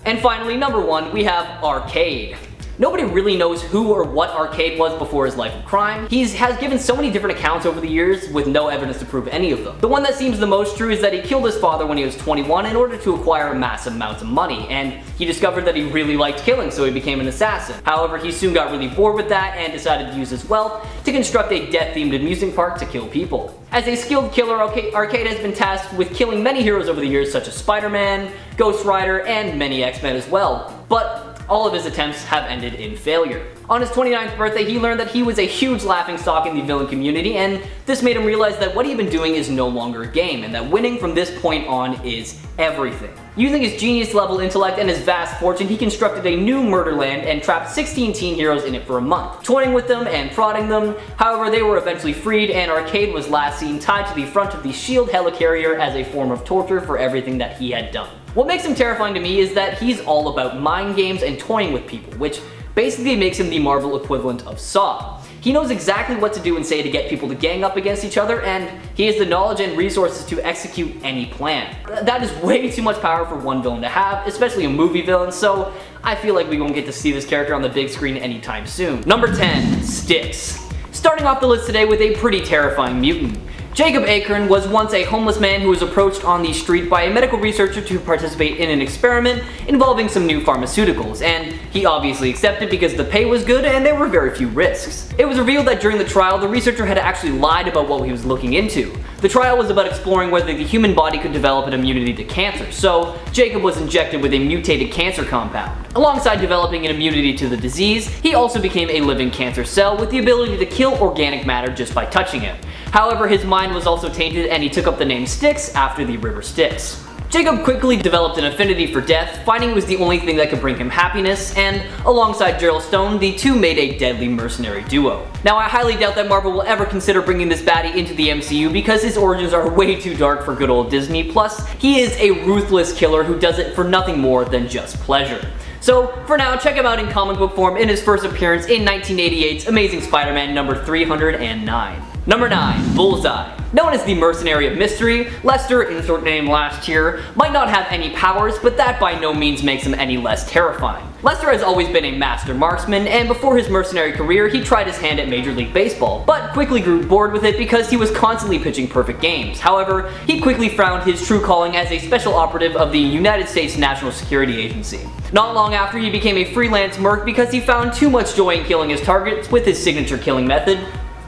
And finally, number one, we have Arcade. Nobody really knows who or what Arcade was before his life of crime. He has given so many different accounts over the years with no evidence to prove any of them. The one that seems the most true is that he killed his father when he was 21 in order to acquire massive amounts of money, and he discovered that he really liked killing so he became an assassin. However, he soon got really bored with that and decided to use his wealth to construct a death-themed amusement park to kill people. As a skilled killer, Arcade has been tasked with killing many heroes over the years such as Spider-Man, Ghost Rider, and many X-Men as well. But all of his attempts have ended in failure. On his 29th birthday, he learned that he was a huge laughingstock in the villain community, and this made him realize that what he'd been doing is no longer a game, and that winning from this point on is everything. Using his genius level intellect and his vast fortune, he constructed a new Murderland and trapped 16 teen heroes in it for a month, toying with them and prodding them. However, they were eventually freed and Arcade was last seen tied to the front of the SHIELD helicarrier as a form of torture for everything that he had done. What makes him terrifying to me is that he's all about mind games and toying with people, which basically makes him the Marvel equivalent of Saw. He knows exactly what to do and say to get people to gang up against each other, and he has the knowledge and resources to execute any plan. That is way too much power for one villain to have, especially a movie villain, so I feel like we won't get to see this character on the big screen anytime soon. Number 10, Styx. Starting off the list today with a pretty terrifying mutant. Jacob Eichorn was once a homeless man who was approached on the street by a medical researcher to participate in an experiment involving some new pharmaceuticals, and he obviously accepted because the pay was good and there were very few risks. It was revealed that during the trial, the researcher had actually lied about what he was looking into. The trial was about exploring whether the human body could develop an immunity to cancer, so Jacob was injected with a mutated cancer compound. Alongside developing an immunity to the disease, he also became a living cancer cell with the ability to kill organic matter just by touching it. However, his mind was also tainted and he took up the name Styx after the river Styx. Jacob quickly developed an affinity for death, finding it was the only thing that could bring him happiness, and alongside Gerald Stone, the two made a deadly mercenary duo. Now I highly doubt that Marvel will ever consider bringing this baddie into the MCU because his origins are way too dark for good old Disney, plus he is a ruthless killer who does it for nothing more than just pleasure. So for now, check him out in comic book form in his first appearance in 1988's Amazing Spider-Man number 309. Number 9. Bullseye. Known as the Mercenary of Mystery, Lester, insert name last year, might not have any powers, but that by no means makes him any less terrifying. Lester has always been a master marksman, and before his mercenary career, he tried his hand at Major League Baseball, but quickly grew bored with it because he was constantly pitching perfect games. However, he quickly found his true calling as a special operative of the United States National Security Agency. Not long after, he became a freelance merc because he found too much joy in killing his targets with his signature killing method,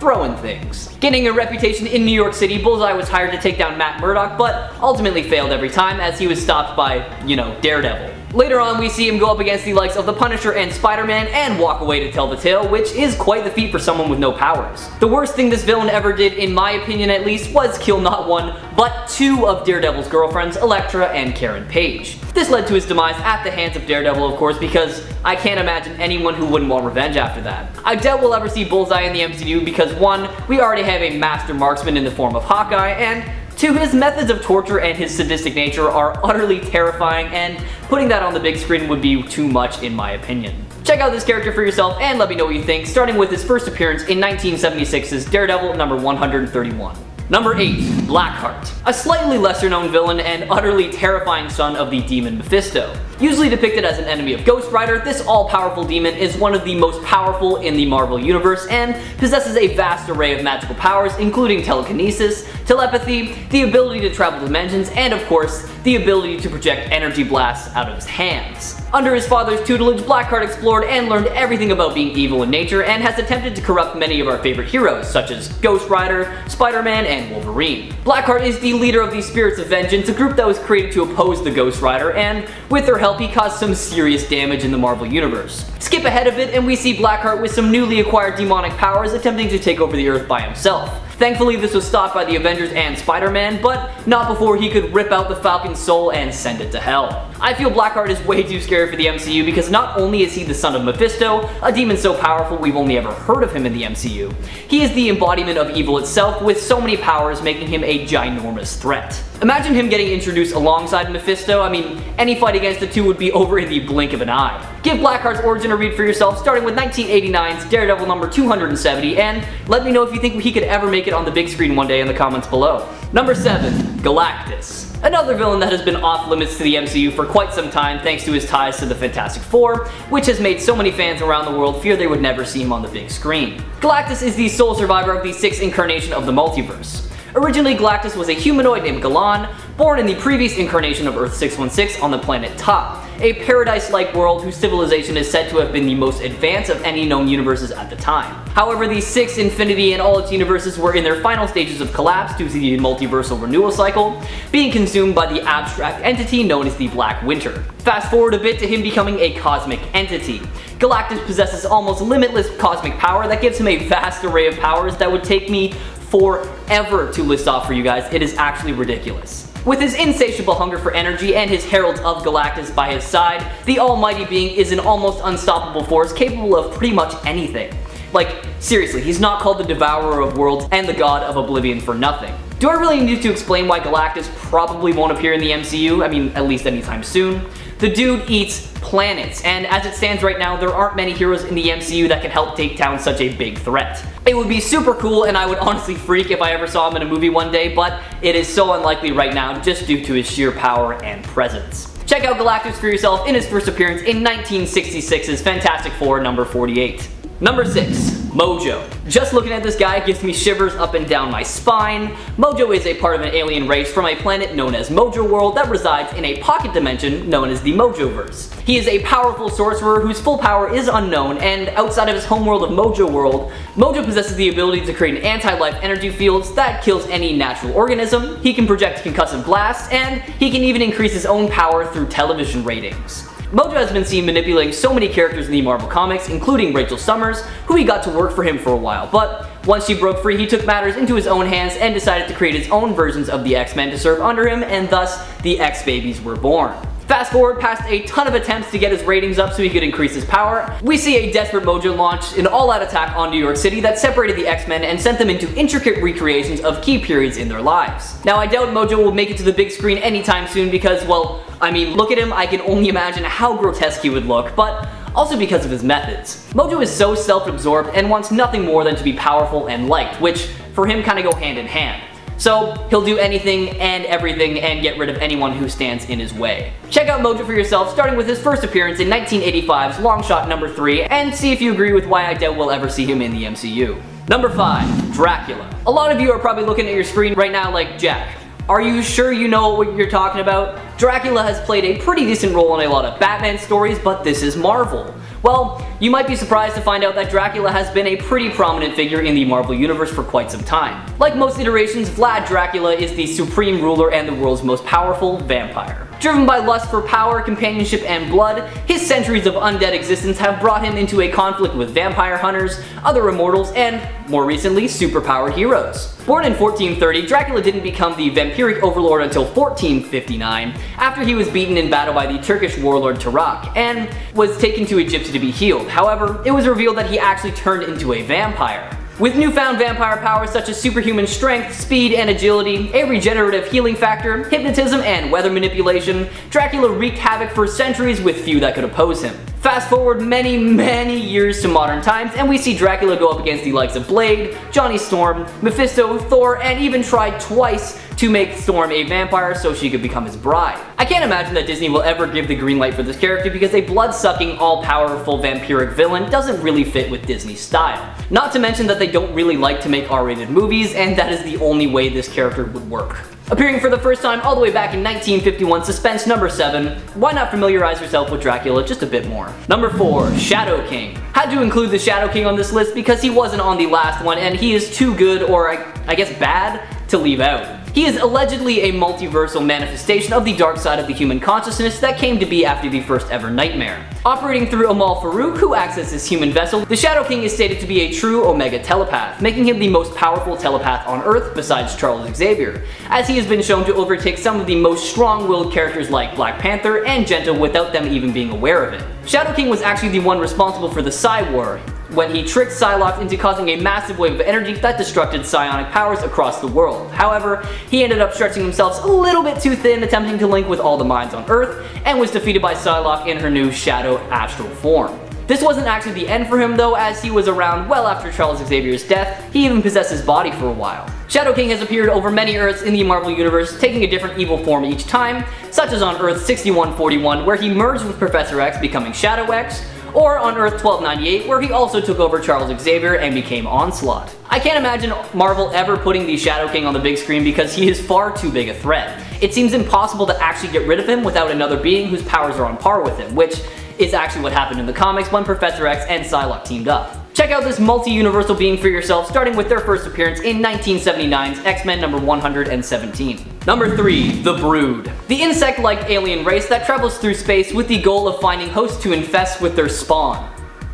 throwing things. Getting a reputation in New York City, Bullseye was hired to take down Matt Murdock, but ultimately failed every time as he was stopped by, you know, Daredevil. Later on, we see him go up against the likes of the Punisher and Spider-Man and walk away to tell the tale, which is quite the feat for someone with no powers. The worst thing this villain ever did, in my opinion at least, was kill not one, but two of Daredevil's girlfriends, Elektra and Karen Page. This led to his demise at the hands of Daredevil, of course, because I can't imagine anyone who wouldn't want revenge after that. I doubt we'll ever see Bullseye in the MCU because one, we already have a master marksman in the form of Hawkeye, and Two, his methods of torture and his sadistic nature are utterly terrifying and putting that on the big screen would be too much in my opinion. Check out this character for yourself and let me know what you think, starting with his first appearance in 1976's Daredevil number 131. Number 8. Blackheart. A slightly lesser known villain and utterly terrifying son of the demon Mephisto. Usually depicted as an enemy of Ghost Rider, this all-powerful demon is one of the most powerful in the Marvel Universe and possesses a vast array of magical powers including telekinesis, telepathy, the ability to travel dimensions, and of course, the ability to project energy blasts out of his hands. Under his father's tutelage, Blackheart explored and learned everything about being evil in nature and has attempted to corrupt many of our favorite heroes, such as Ghost Rider, Spider-Man, and Wolverine. Blackheart is the leader of the Spirits of Vengeance, a group that was created to oppose the Ghost Rider, and with their help he caused some serious damage in the Marvel Universe. Skip ahead a bit and we see Blackheart with some newly acquired demonic powers attempting to take over the Earth by himself. Thankfully this was stopped by the Avengers and Spider-Man, but not before he could rip out the Falcon's soul and send it to hell. I feel Blackheart is way too scary for the MCU because not only is he the son of Mephisto, a demon so powerful we've only ever heard of him in the MCU, he is the embodiment of evil itself with so many powers making him a ginormous threat. Imagine him getting introduced alongside Mephisto, I mean, any fight against the two would be over in the blink of an eye. Give Blackheart's origin a read for yourself, starting with 1989's Daredevil number 270, and let me know if you think he could ever make it on the big screen one day in the comments below. Number 7. Galactus. Another villain that has been off limits to the MCU for quite some time thanks to his ties to the Fantastic Four, which has made so many fans around the world fear they would never see him on the big screen. Galactus is the sole survivor of the sixth incarnation of the multiverse. Originally, Galactus was a humanoid named Galan, born in the previous incarnation of Earth-616 on the planet Taa, a paradise-like world whose civilization is said to have been the most advanced of any known universes at the time. However, the Six Infinity and all its universes were in their final stages of collapse due to the multiversal renewal cycle, being consumed by the abstract entity known as the Black Winter. Fast forward a bit to him becoming a cosmic entity. Galactus possesses almost limitless cosmic power that gives him a vast array of powers that would take me forever to list off for you guys. It is actually ridiculous. With his insatiable hunger for energy and his heralds of Galactus by his side, the almighty being is an almost unstoppable force capable of pretty much anything. Like, seriously, he's not called the Devourer of Worlds and the God of Oblivion for nothing. Do I really need to explain why Galactus probably won't appear in the MCU? I mean, at least anytime soon. The dude eats planets, and as it stands right now, there aren't many heroes in the MCU that can help take down such a big threat. It would be super cool, and I would honestly freak if I ever saw him in a movie one day, but it is so unlikely right now just due to his sheer power and presence. Check out Galactus for yourself in his first appearance in 1966's Fantastic Four number 48. Number 6. Mojo. Just looking at this guy gives me shivers up and down my spine. Mojo is a part of an alien race from a planet known as Mojo World that resides in a pocket dimension known as the Mojoverse. He is a powerful sorcerer whose full power is unknown, and outside of his homeworld of Mojo World, Mojo possesses the ability to create anti-life energy fields that kills any natural organism, he can project concussive blasts, and he can even increase his own power through television ratings. Mojo has been seen manipulating so many characters in the Marvel Comics, including Rachel Summers, who he got to work for him for a while, but once she broke free, he took matters into his own hands and decided to create his own versions of the X-Men to serve under him, and thus the X-Babies were born. Fast forward past a ton of attempts to get his ratings up so he could increase his power, we see a desperate Mojo launch an all-out attack on New York City that separated the X-Men and sent them into intricate recreations of key periods in their lives. Now I doubt Mojo will make it to the big screen anytime soon because, well, I mean, look at him, I can only imagine how grotesque he would look, but also because of his methods. Mojo is so self-absorbed and wants nothing more than to be powerful and liked, which for him kinda go hand in hand. So he'll do anything and everything and get rid of anyone who stands in his way. Check out Mojo for yourself, starting with his first appearance in 1985's Longshot number 3, and see if you agree with why I doubt we'll ever see him in the MCU. Number 5. Dracula. A lot of you are probably looking at your screen right now like, Jack, are you sure you know what you're talking about? Dracula has played a pretty decent role in a lot of Batman stories, but this is Marvel. Well, you might be surprised to find out that Dracula has been a pretty prominent figure in the Marvel Universe for quite some time. Like most iterations, Vlad Dracula is the supreme ruler and the world's most powerful vampire. Driven by lust for power, companionship, and blood, his centuries of undead existence have brought him into a conflict with vampire hunters, other immortals, and, more recently, superpowered heroes. Born in 1430, Dracula didn't become the vampiric overlord until 1459, after he was beaten in battle by the Turkish warlord Turac, and was taken to Egypt to be healed. However, it was revealed that he actually turned into a vampire. With newfound vampire powers such as superhuman strength, speed, and agility, a regenerative healing factor, hypnotism, and weather manipulation, Dracula wreaked havoc for centuries with few that could oppose him. Fast forward many, many years to modern times, and we see Dracula go up against the likes of Blade, Johnny Storm, Mephisto, Thor, and even tried twice to make Storm a vampire so she could become his bride. I can't imagine that Disney will ever give the green light for this character because a blood-sucking, all-powerful vampiric villain doesn't really fit with Disney's style. Not to mention that they don't really like to make R-rated movies, and that is the only way this character would work. Appearing for the first time all the way back in 1951, Suspense number 7, why not familiarize yourself with Dracula just a bit more? Number 4, Shadow King. Had to include the Shadow King on this list because he wasn't on the last one and he is too good, or I, I guess bad, to leave out. He is allegedly a multiversal manifestation of the dark side of the human consciousness that came to be after the first ever nightmare. Operating through Amahl Farouk, who acts as his human vessel, the Shadow King is stated to be a true Omega telepath, making him the most powerful telepath on Earth besides Charles Xavier, as he has been shown to overtake some of the most strong-willed characters like Black Panther and Genta without them even being aware of it. Shadow King was actually the one responsible for the Psy War, when he tricked Psylocke into causing a massive wave of energy that destructed psionic powers across the world. However, he ended up stretching himself a little bit too thin attempting to link with all the minds on Earth, and was defeated by Psylocke in her new Shadow astral form. This wasn't actually the end for him though, as he was around well after Charles Xavier's death, he even possessed his body for a while. Shadow King has appeared over many Earths in the Marvel Universe, taking a different evil form each time, such as on Earth 6141 where he merged with Professor X becoming Shadow X, or on Earth 1298 where he also took over Charles Xavier and became Onslaught. I can't imagine Marvel ever putting the Shadow King on the big screen because he is far too big a threat. It seems impossible to actually get rid of him without another being whose powers are on par with him, which is actually what happened in the comics when Professor X and Psylocke teamed up. Check out this multi-universal being for yourself, starting with their first appearance in 1979's X-Men number 117. Number 3. The Brood. The insect-like alien race that travels through space with the goal of finding hosts to infest with their spawn.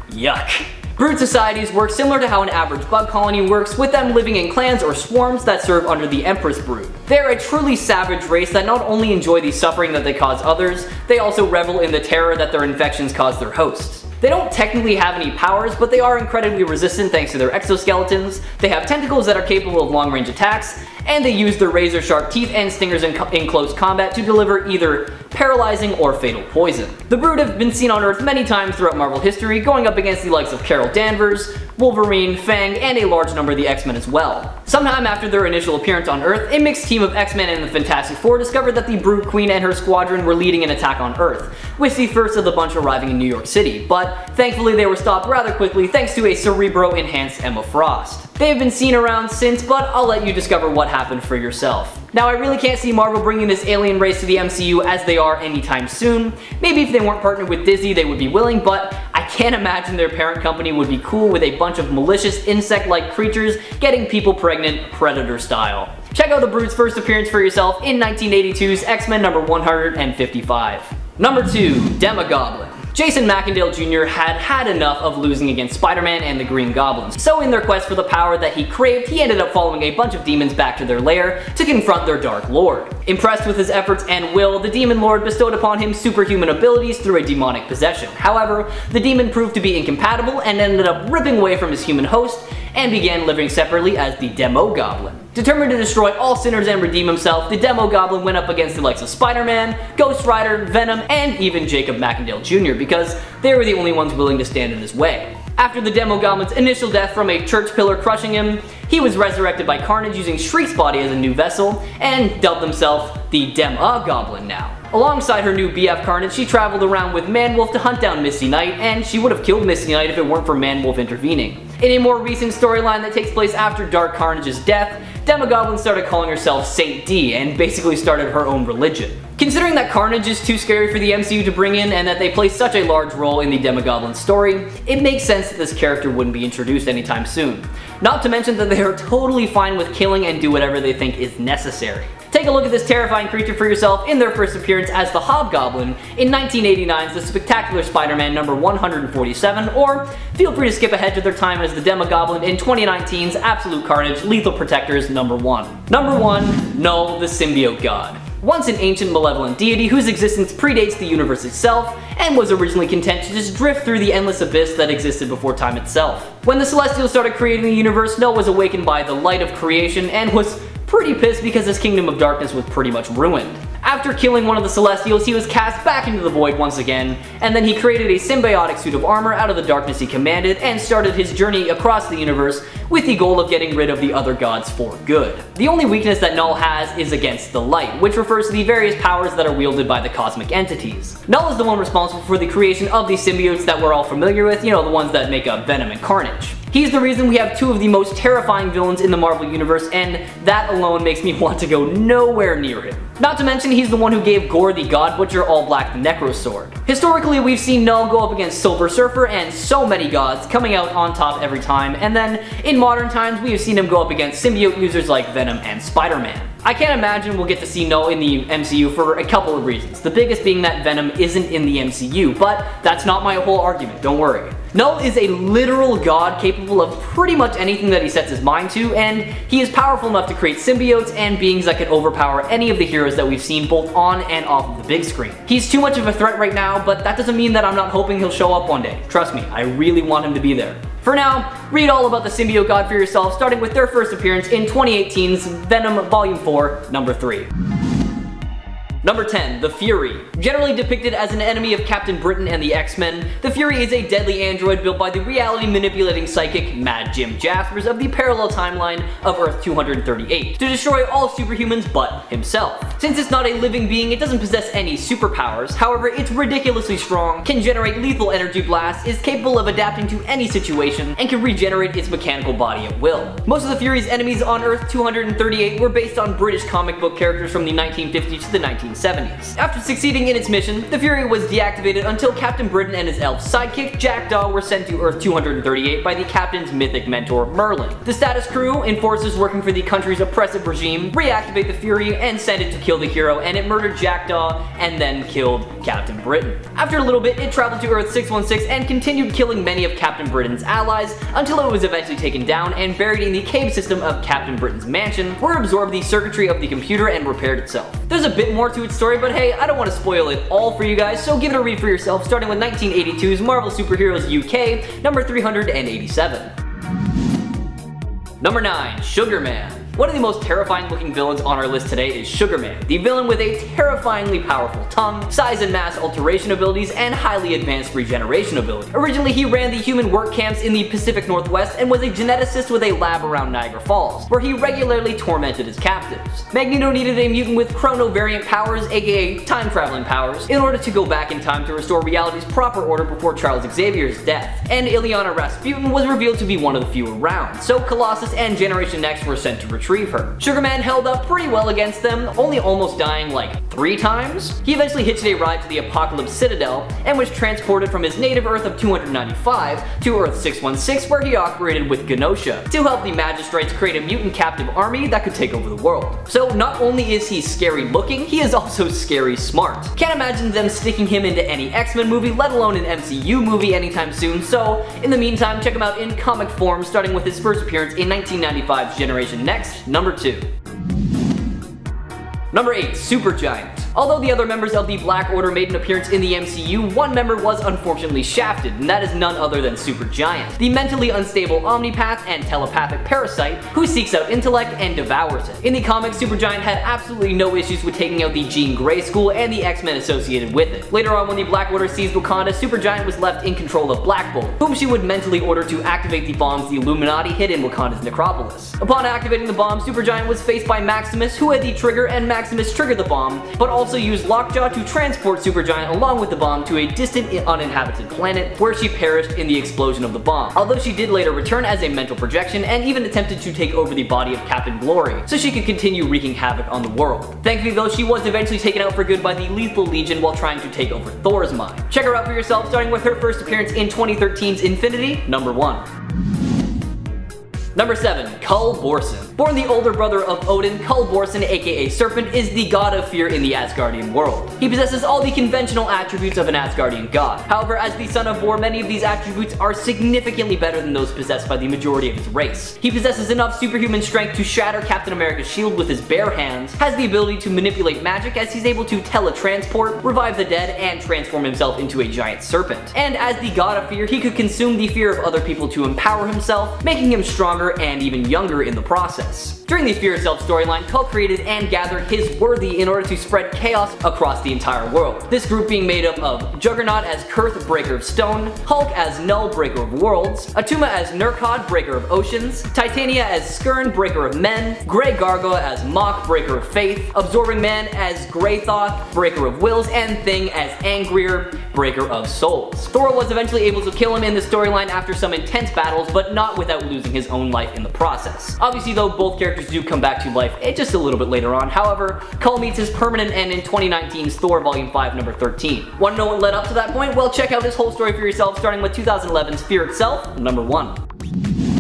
Yuck. Brood societies work similar to how an average bug colony works, with them living in clans or swarms that serve under the Empress Brood. They're a truly savage race that not only enjoy the suffering that they cause others, they also revel in the terror that their infections cause their hosts. They don't technically have any powers, but they are incredibly resistant thanks to their exoskeletons, they have tentacles that are capable of long range attacks, and they use their razor sharp teeth and stingers in, in, close combat to deliver either paralyzing or fatal poison. The Brood have been seen on Earth many times throughout Marvel history, going up against the likes of Carol Danvers, Wolverine, Fang, and a large number of the X-Men as well. Sometime after their initial appearance on Earth, a mixed team of X-Men and the Fantastic Four discovered that the Brood Queen and her squadron were leading an attack on Earth, with the first of the bunch arriving in New York City, but thankfully they were stopped rather quickly thanks to a Cerebro-enhanced Emma Frost. They have been seen around since, but I'll let you discover what happened for yourself. Now I really can't see Marvel bringing this alien race to the MCU as they are anytime soon. Maybe if they weren't partnered with Disney they would be willing, but I can't imagine their parent company would be cool with a bunch of malicious insect-like creatures getting people pregnant Predator style. Check out the Brood's first appearance for yourself in 1982's X-Men number 155. Number 2. Demogoblin. Jason Macendale Jr. had had enough of losing against Spider-Man and the Green Goblins, so in their quest for the power that he craved, he ended up following a bunch of demons back to their lair to confront their Dark Lord. Impressed with his efforts and will, the Demon Lord bestowed upon him superhuman abilities through a demonic possession. However, the demon proved to be incompatible and ended up ripping away from his human host and began living separately as the Demogoblin. Determined to destroy all sinners and redeem himself, the Demogoblin went up against the likes of Spider-Man, Ghost Rider, Venom, and even Jacob Macendale Jr. because they were the only ones willing to stand in his way. After the Demogoblin's initial death from a church pillar crushing him, he was resurrected by Carnage using Shriek's body as a new vessel, and dubbed himself the Dem-A-Goblin now. Alongside her new BF Carnage, she traveled around with Manwolf to hunt down Misty Knight, and she would have killed Misty Knight if it weren't for Manwolf intervening. In a more recent storyline that takes place after Dark Carnage's death, Demogoblin started calling herself Saint D and basically started her own religion. Considering that Carnage is too scary for the MCU to bring in and that they play such a large role in the Demogoblin story, it makes sense that this character wouldn't be introduced anytime soon. Not to mention that they are totally fine with killing and do whatever they think is necessary. Take a look at this terrifying creature for yourself in their first appearance as the Hobgoblin in 1989's The Spectacular Spider-Man number 147, or feel free to skip ahead to their time as the Demogoblin in 2019's Absolute Carnage Lethal Protectors number 1. Number 1, Knull the Symbiote God once an ancient malevolent deity whose existence predates the universe itself, and was originally content to just drift through the endless abyss that existed before time itself. When the Celestials started creating the universe, Knull was awakened by the light of creation and was pretty pissed because his kingdom of darkness was pretty much ruined. After killing one of the Celestials, he was cast back into the void once again, and then he created a symbiotic suit of armor out of the darkness he commanded and started his journey across the universe with the goal of getting rid of the other gods for good. The only weakness that Knull has is against the light, which refers to the various powers that are wielded by the cosmic entities. Knull is the one responsible for the creation of these symbiotes that we're all familiar with, you know, the ones that make up Venom and Carnage. He's the reason we have two of the most terrifying villains in the Marvel Universe, and that alone makes me want to go nowhere near him. Not to mention, he's the one who gave Gorr the God Butcher All Black the Necrosword. Historically, we've seen Knull go up against Silver Surfer and so many gods, coming out on top every time, and then in modern times, we have seen him go up against symbiote users like Venom and Spider-Man. I can't imagine we'll get to see Knull in the MCU for a couple of reasons, the biggest being that Venom isn't in the MCU, but that's not my whole argument, don't worry. Knull is a literal god capable of pretty much anything that he sets his mind to, and he is powerful enough to create symbiotes and beings that can overpower any of the heroes that we've seen both on and off of the big screen. He's too much of a threat right now, but that doesn't mean that I'm not hoping he'll show up one day. Trust me, I really want him to be there. For now, read all about the symbiote god for yourself, starting with their first appearance in 2018's Venom Volume 4, Number 3. Number 10, the Fury. Generally depicted as an enemy of Captain Britain and the X-Men, the Fury is a deadly android built by the reality-manipulating psychic Mad Jim Jaspers of the parallel timeline of Earth 238 to destroy all superhumans but himself. Since it's not a living being, it doesn't possess any superpowers, however it's ridiculously strong, can generate lethal energy blasts, is capable of adapting to any situation, and can regenerate its mechanical body at will. Most of the Fury's enemies on Earth 238 were based on British comic book characters from the 1950s to the 1970s. After succeeding in its mission, the Fury was deactivated until Captain Britain and his elf sidekick Jackdaw were sent to Earth 238 by the Captain's mythic mentor Merlin. The status crew and forces working for the country's oppressive regime reactivate the Fury and send it to kill the hero and it murdered Jackdaw and then killed Captain Britain. After a little bit, it traveled to Earth 616 and continued killing many of Captain Britain's allies until it was eventually taken down and buried in the cave system of Captain Britain's mansion, where it absorbed the circuitry of the computer and repaired itself. There's a bit more to story, but hey, I don't want to spoil it all for you guys, so give it a read for yourself, starting with 1982's Marvel Superheroes UK, number 387. Number 9, Sugar Man. One of the most terrifying looking villains on our list today is Sugar Man, the villain with a terrifyingly powerful tongue, size and mass alteration abilities, and highly advanced regeneration ability. Originally, he ran the human work camps in the Pacific Northwest and was a geneticist with a lab around Niagara Falls, where he regularly tormented his captives. Magneto needed a mutant with chrono variant powers, aka time traveling powers, in order to go back in time to restore reality's proper order before Charles Xavier's death, and Illyana Rasputin was revealed to be one of the few around, so Colossus and Generation Next were sent to retrieve retrieve her. Sugarman held up pretty well against them, only almost dying like three times. He eventually hitched a ride to the Apocalypse Citadel and was transported from his native Earth of 295 to Earth 616 where he operated with Genosha to help the magistrates create a mutant captive army that could take over the world. So not only is he scary looking, he is also scary smart. Can't imagine them sticking him into any X-Men movie, let alone an MCU movie anytime soon, so in the meantime check him out in comic form starting with his first appearance in 1995's Generation Next Number 2. Number 8. Supergiant. Although the other members of the Black Order made an appearance in the MCU, one member was unfortunately shafted, and that is none other than Supergiant, the mentally unstable omnipath and telepathic parasite who seeks out intellect and devours it. In the comics, Supergiant had absolutely no issues with taking out the Jean Grey School and the X-Men associated with it. Later on, when the Black Order seized Wakanda, Supergiant was left in control of Black Bolt, whom she would mentally order to activate the bombs the Illuminati hid in Wakanda's necropolis. Upon activating the bomb, Supergiant was faced by Maximus, who had the trigger, and Maximus triggered the bomb, but also also used Lockjaw to transport Supergiant along with the bomb to a distant uninhabited planet where she perished in the explosion of the bomb. Although she did later return as a mental projection and even attempted to take over the body of Captain Glory so she could continue wreaking havoc on the world. Thankfully though, she was eventually taken out for good by the Lethal Legion while trying to take over Thor's mind. Check her out for yourself starting with her first appearance in 2013's Infinity, number 1. Number 7. Cul Borson. Born the older brother of Odin, Cul Borson aka Serpent is the god of fear in the Asgardian world. He possesses all the conventional attributes of an Asgardian god. However, as the son of Bor, many of these attributes are significantly better than those possessed by the majority of his race. He possesses enough superhuman strength to shatter Captain America's shield with his bare hands, has the ability to manipulate magic as he's able to teletransport, revive the dead, and transform himself into a giant serpent. And as the god of fear, he could consume the fear of other people to empower himself, making him stronger and even younger in the process. During the Fear Itself storyline, Cul created and gathered his Worthy in order to spread chaos across the entire world. This group being made up of Juggernaut as Kuurth, Breaker of Stone, Hulk as Nul, Breaker of Worlds, Attuma as Nerkkod, Breaker of Oceans, Titania as Skirn, Breaker of Men, Grey Gargoyle as Mokk, Breaker of Faith, Absorbing Man as Greithoth, Breaker of Wills, and Thing as Angrir, Breaker of Souls. Thor was eventually able to kill him in the storyline after some intense battles, but not without losing his own life in the process. Obviously though, both characters do come back to life it just a little bit later on. However, Cul meets his permanent end in 2019's Thor Volume 5 number 13. Want to know what led up to that point? Well, check out this whole story for yourself starting with 2011's Fear Itself, number 1.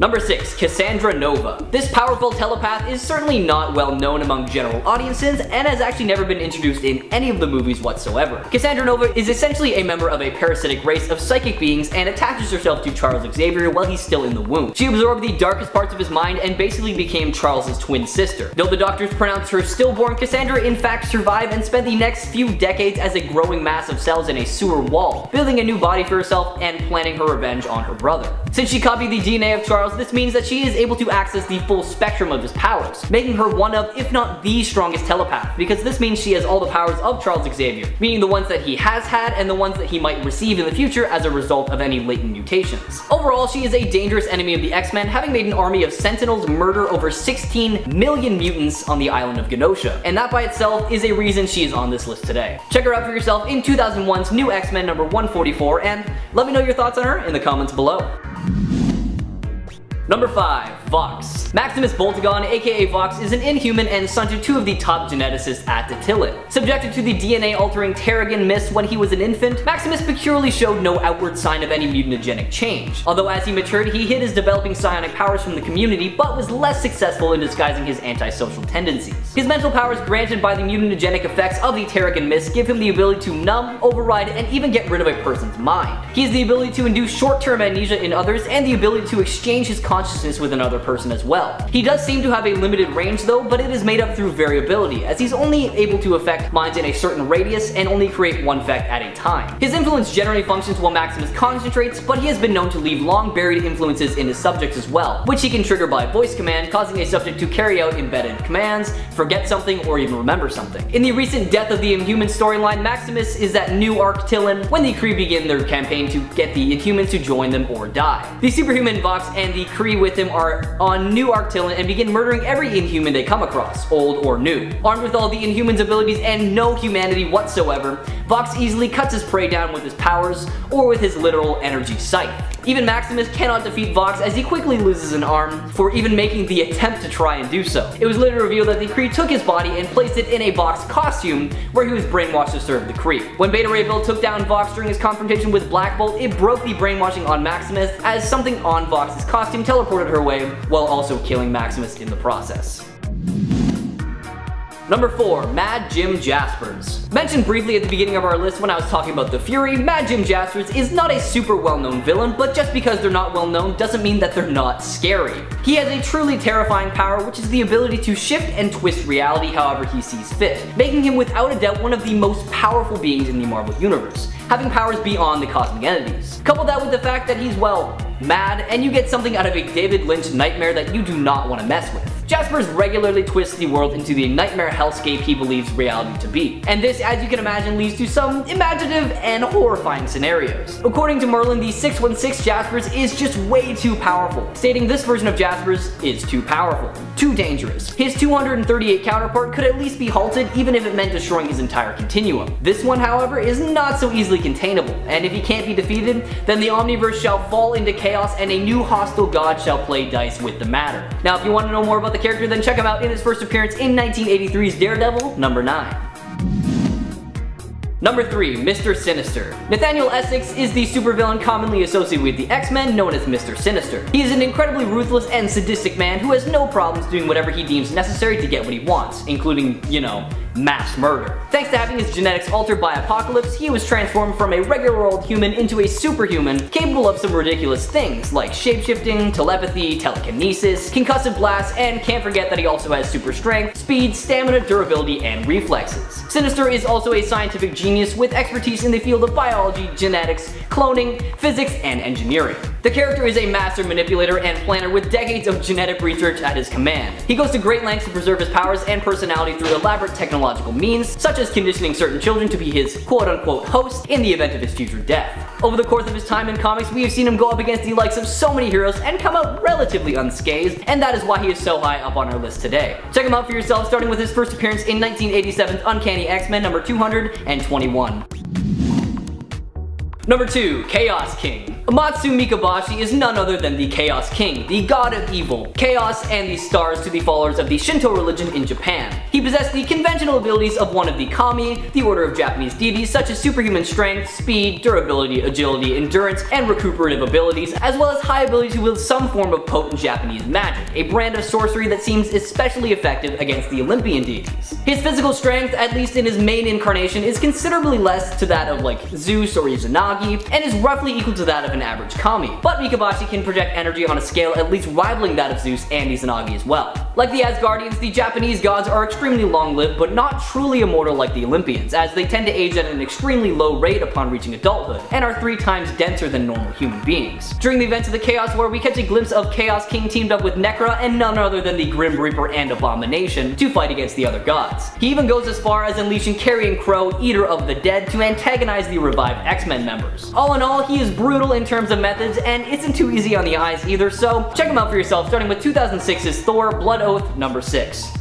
Number 6. Cassandra Nova. This powerful telepath is certainly not well known among general audiences and has actually never been introduced in any of the movies whatsoever. Cassandra Nova is essentially a member of a parasitic race of psychic beings and attaches herself to Charles Xavier while he's still in the womb. She absorbed the darkest parts of his mind and basically became Charles's twin sister. Though the doctors pronounced her stillborn, Cassandra in fact survived and spent the next few decades as a growing mass of cells in a sewer wall, building a new body for herself and planning her revenge on her brother. Since she copied the DNA of Charles This means that she is able to access the full spectrum of his powers, making her one of, if not the strongest telepath, because this means she has all the powers of Charles Xavier, meaning the ones that he has had and the ones that he might receive in the future as a result of any latent mutations. Overall, she is a dangerous enemy of the X-Men, having made an army of Sentinels murder over 16 million mutants on the island of Genosha, and that by itself is a reason she is on this list today. Check her out for yourself in 2001's new X-Men number 144, and let me know your thoughts on her in the comments below. Number 5. Vox. Maximus Boltagon, aka Vox, is an inhuman and son to two of the top geneticists at Attilan. Subjected to the DNA-altering Terrigen mist when he was an infant, Maximus peculiarly showed no outward sign of any mutagenic change. Although as he matured, he hid his developing psionic powers from the community, but was less successful in disguising his antisocial tendencies. His mental powers granted by the mutagenic effects of the Terrigen mist give him the ability to numb, override, and even get rid of a person's mind. He has the ability to induce short-term amnesia in others and the ability to exchange his consciousness with another person as well. He does seem to have a limited range though, but it is made up through variability, as he's only able to affect minds in a certain radius and only create one effect at a time. His influence generally functions while Maximus concentrates, but he has been known to leave long buried influences in his subjects as well, which he can trigger by voice command, causing a subject to carry out embedded commands, forget something, or even remember something. In the recent Death of the Inhuman storyline, Maximus is at New Attilan when the Kree begin their campaign to get the Inhumans to join them or die. The superhuman Vox and the Kree with him are on New Attilan and begin murdering every Inhuman they come across, old or new. Armed with all the Inhuman's abilities and no humanity whatsoever, Vox easily cuts his prey down with his powers or with his literal energy scythe. Even Maximus cannot defeat Vox as he quickly loses an arm for even making the attempt to try and do so. It was later revealed that the Kree took his body and placed it in a Vox costume where he was brainwashed to serve the Kree. When Beta Ray Bill took down Vox during his confrontation with Black Bolt, it broke the brainwashing on Maximus as something on Vox's costume teleported her away while also killing Maximus in the process. Number 4. Mad Jim Jaspers. Mentioned briefly at the beginning of our list when I was talking about the Fury, Mad Jim Jaspers is not a super well-known villain, but just because they're not well-known doesn't mean that they're not scary. He has a truly terrifying power, which is the ability to shift and twist reality however he sees fit, making him without a doubt one of the most powerful beings in the Marvel Universe, having powers beyond the cosmic entities. Couple that with the fact that he's, well, mad, and you get something out of a David Lynch nightmare that you do not want to mess with. Jaspers regularly twists the world into the nightmare hellscape he believes reality to be. And this, as you can imagine, leads to some imaginative and horrifying scenarios. According to Merlin, the 616 Jaspers is just way too powerful, stating this version of Jaspers is too powerful, too dangerous. His 238 counterpart could at least be halted even if it meant destroying his entire continuum. This one, however, is not so easily containable, and if he can't be defeated, then the Omniverse shall fall into chaos and a new hostile god shall play dice with the matter. Now, if you want to know more about the character, then check him out in his first appearance in 1983's Daredevil, number 9. Number 3. Mr. Sinister. Nathaniel Essex is the supervillain commonly associated with the X-Men known as Mr. Sinister. He is an incredibly ruthless and sadistic man who has no problems doing whatever he deems necessary to get what he wants, including, you know, mass murder. Thanks to having his genetics altered by Apocalypse, he was transformed from a regular old human into a superhuman capable of some ridiculous things like shapeshifting, telepathy, telekinesis, concussive blasts, and can't forget that he also has super strength, speed, stamina, durability, and reflexes. Sinister is also a scientific genius with expertise in the field of biology, genetics, cloning, physics, and engineering. The character is a master manipulator and planner with decades of genetic research at his command. He goes to great lengths to preserve his powers and personality through elaborate technological means, such as conditioning certain children to be his quote-unquote host in the event of his future death. Over the course of his time in comics, we have seen him go up against the likes of so many heroes and come out relatively unscathed, and that is why he is so high up on our list today. Check him out for yourself, starting with his first appearance in 1987's Uncanny X-Men number 221. Number 2. Chaos King Amatsu Mikaboshi is none other than the Chaos King, the god of evil, chaos, and the stars to the followers of the Shinto religion in Japan. He possessed the conventional abilities of one of the kami, the order of Japanese deities such as superhuman strength, speed, durability, agility, endurance, and recuperative abilities, as well as high ability to wield some form of potent Japanese magic, a brand of sorcery that seems especially effective against the Olympian deities. His physical strength, at least in his main incarnation, is considerably less to that of like Zeus or Izanagi, and is roughly equal to that of an average kami. But Mikaboshi can project energy on a scale at least rivaling that of Zeus and Izanagi as well. Like the Asgardians, the Japanese gods are extremely long-lived, but not truly immortal like the Olympians, as they tend to age at an extremely low rate upon reaching adulthood, and are three times denser than normal human beings. During the events of the Chaos War, we catch a glimpse of Chaos King teamed up with Necra and none other than the Grim Reaper and Abomination to fight against the other gods. He even goes as far as unleashing Carrion Crow, Eater of the Dead, to antagonize the revived X-Men members. All in all, he is brutal in terms of methods and isn't too easy on the eyes either, so check them out for yourself starting with 2006's Thor Blood Oath number 6.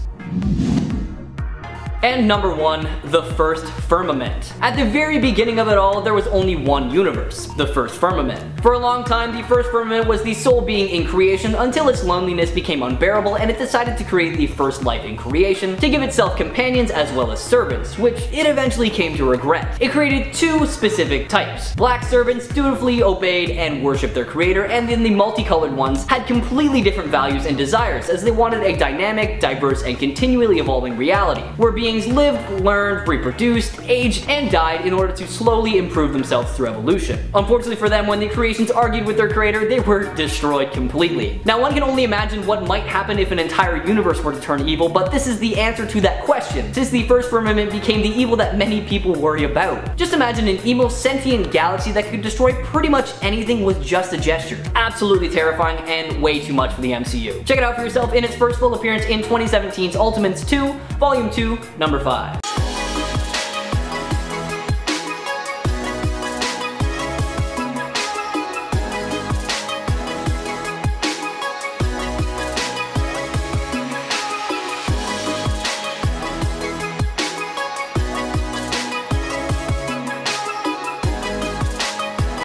And number one, the first firmament. At the very beginning of it all, there was only one universe, the first firmament. For a long time, the first firmament was the sole being in creation until its loneliness became unbearable and it decided to create the first life in creation to give itself companions as well as servants, which it eventually came to regret. It created two specific types. Black servants dutifully obeyed and worshipped their creator, and then the multicolored ones had completely different values and desires as they wanted a dynamic, diverse, and continually evolving reality, where being beings lived, learned, reproduced, aged, and died in order to slowly improve themselves through evolution. Unfortunately for them, when the creations argued with their creator, they were destroyed completely. Now one can only imagine what might happen if an entire universe were to turn evil, but this is the answer to that question, since the first firmament became the evil that many people worry about. Just imagine an evil sentient galaxy that could destroy pretty much anything with just a gesture. Absolutely terrifying and way too much for the MCU. Check it out for yourself in its first full appearance in 2017's Ultimates 2, Volume 2, number 5.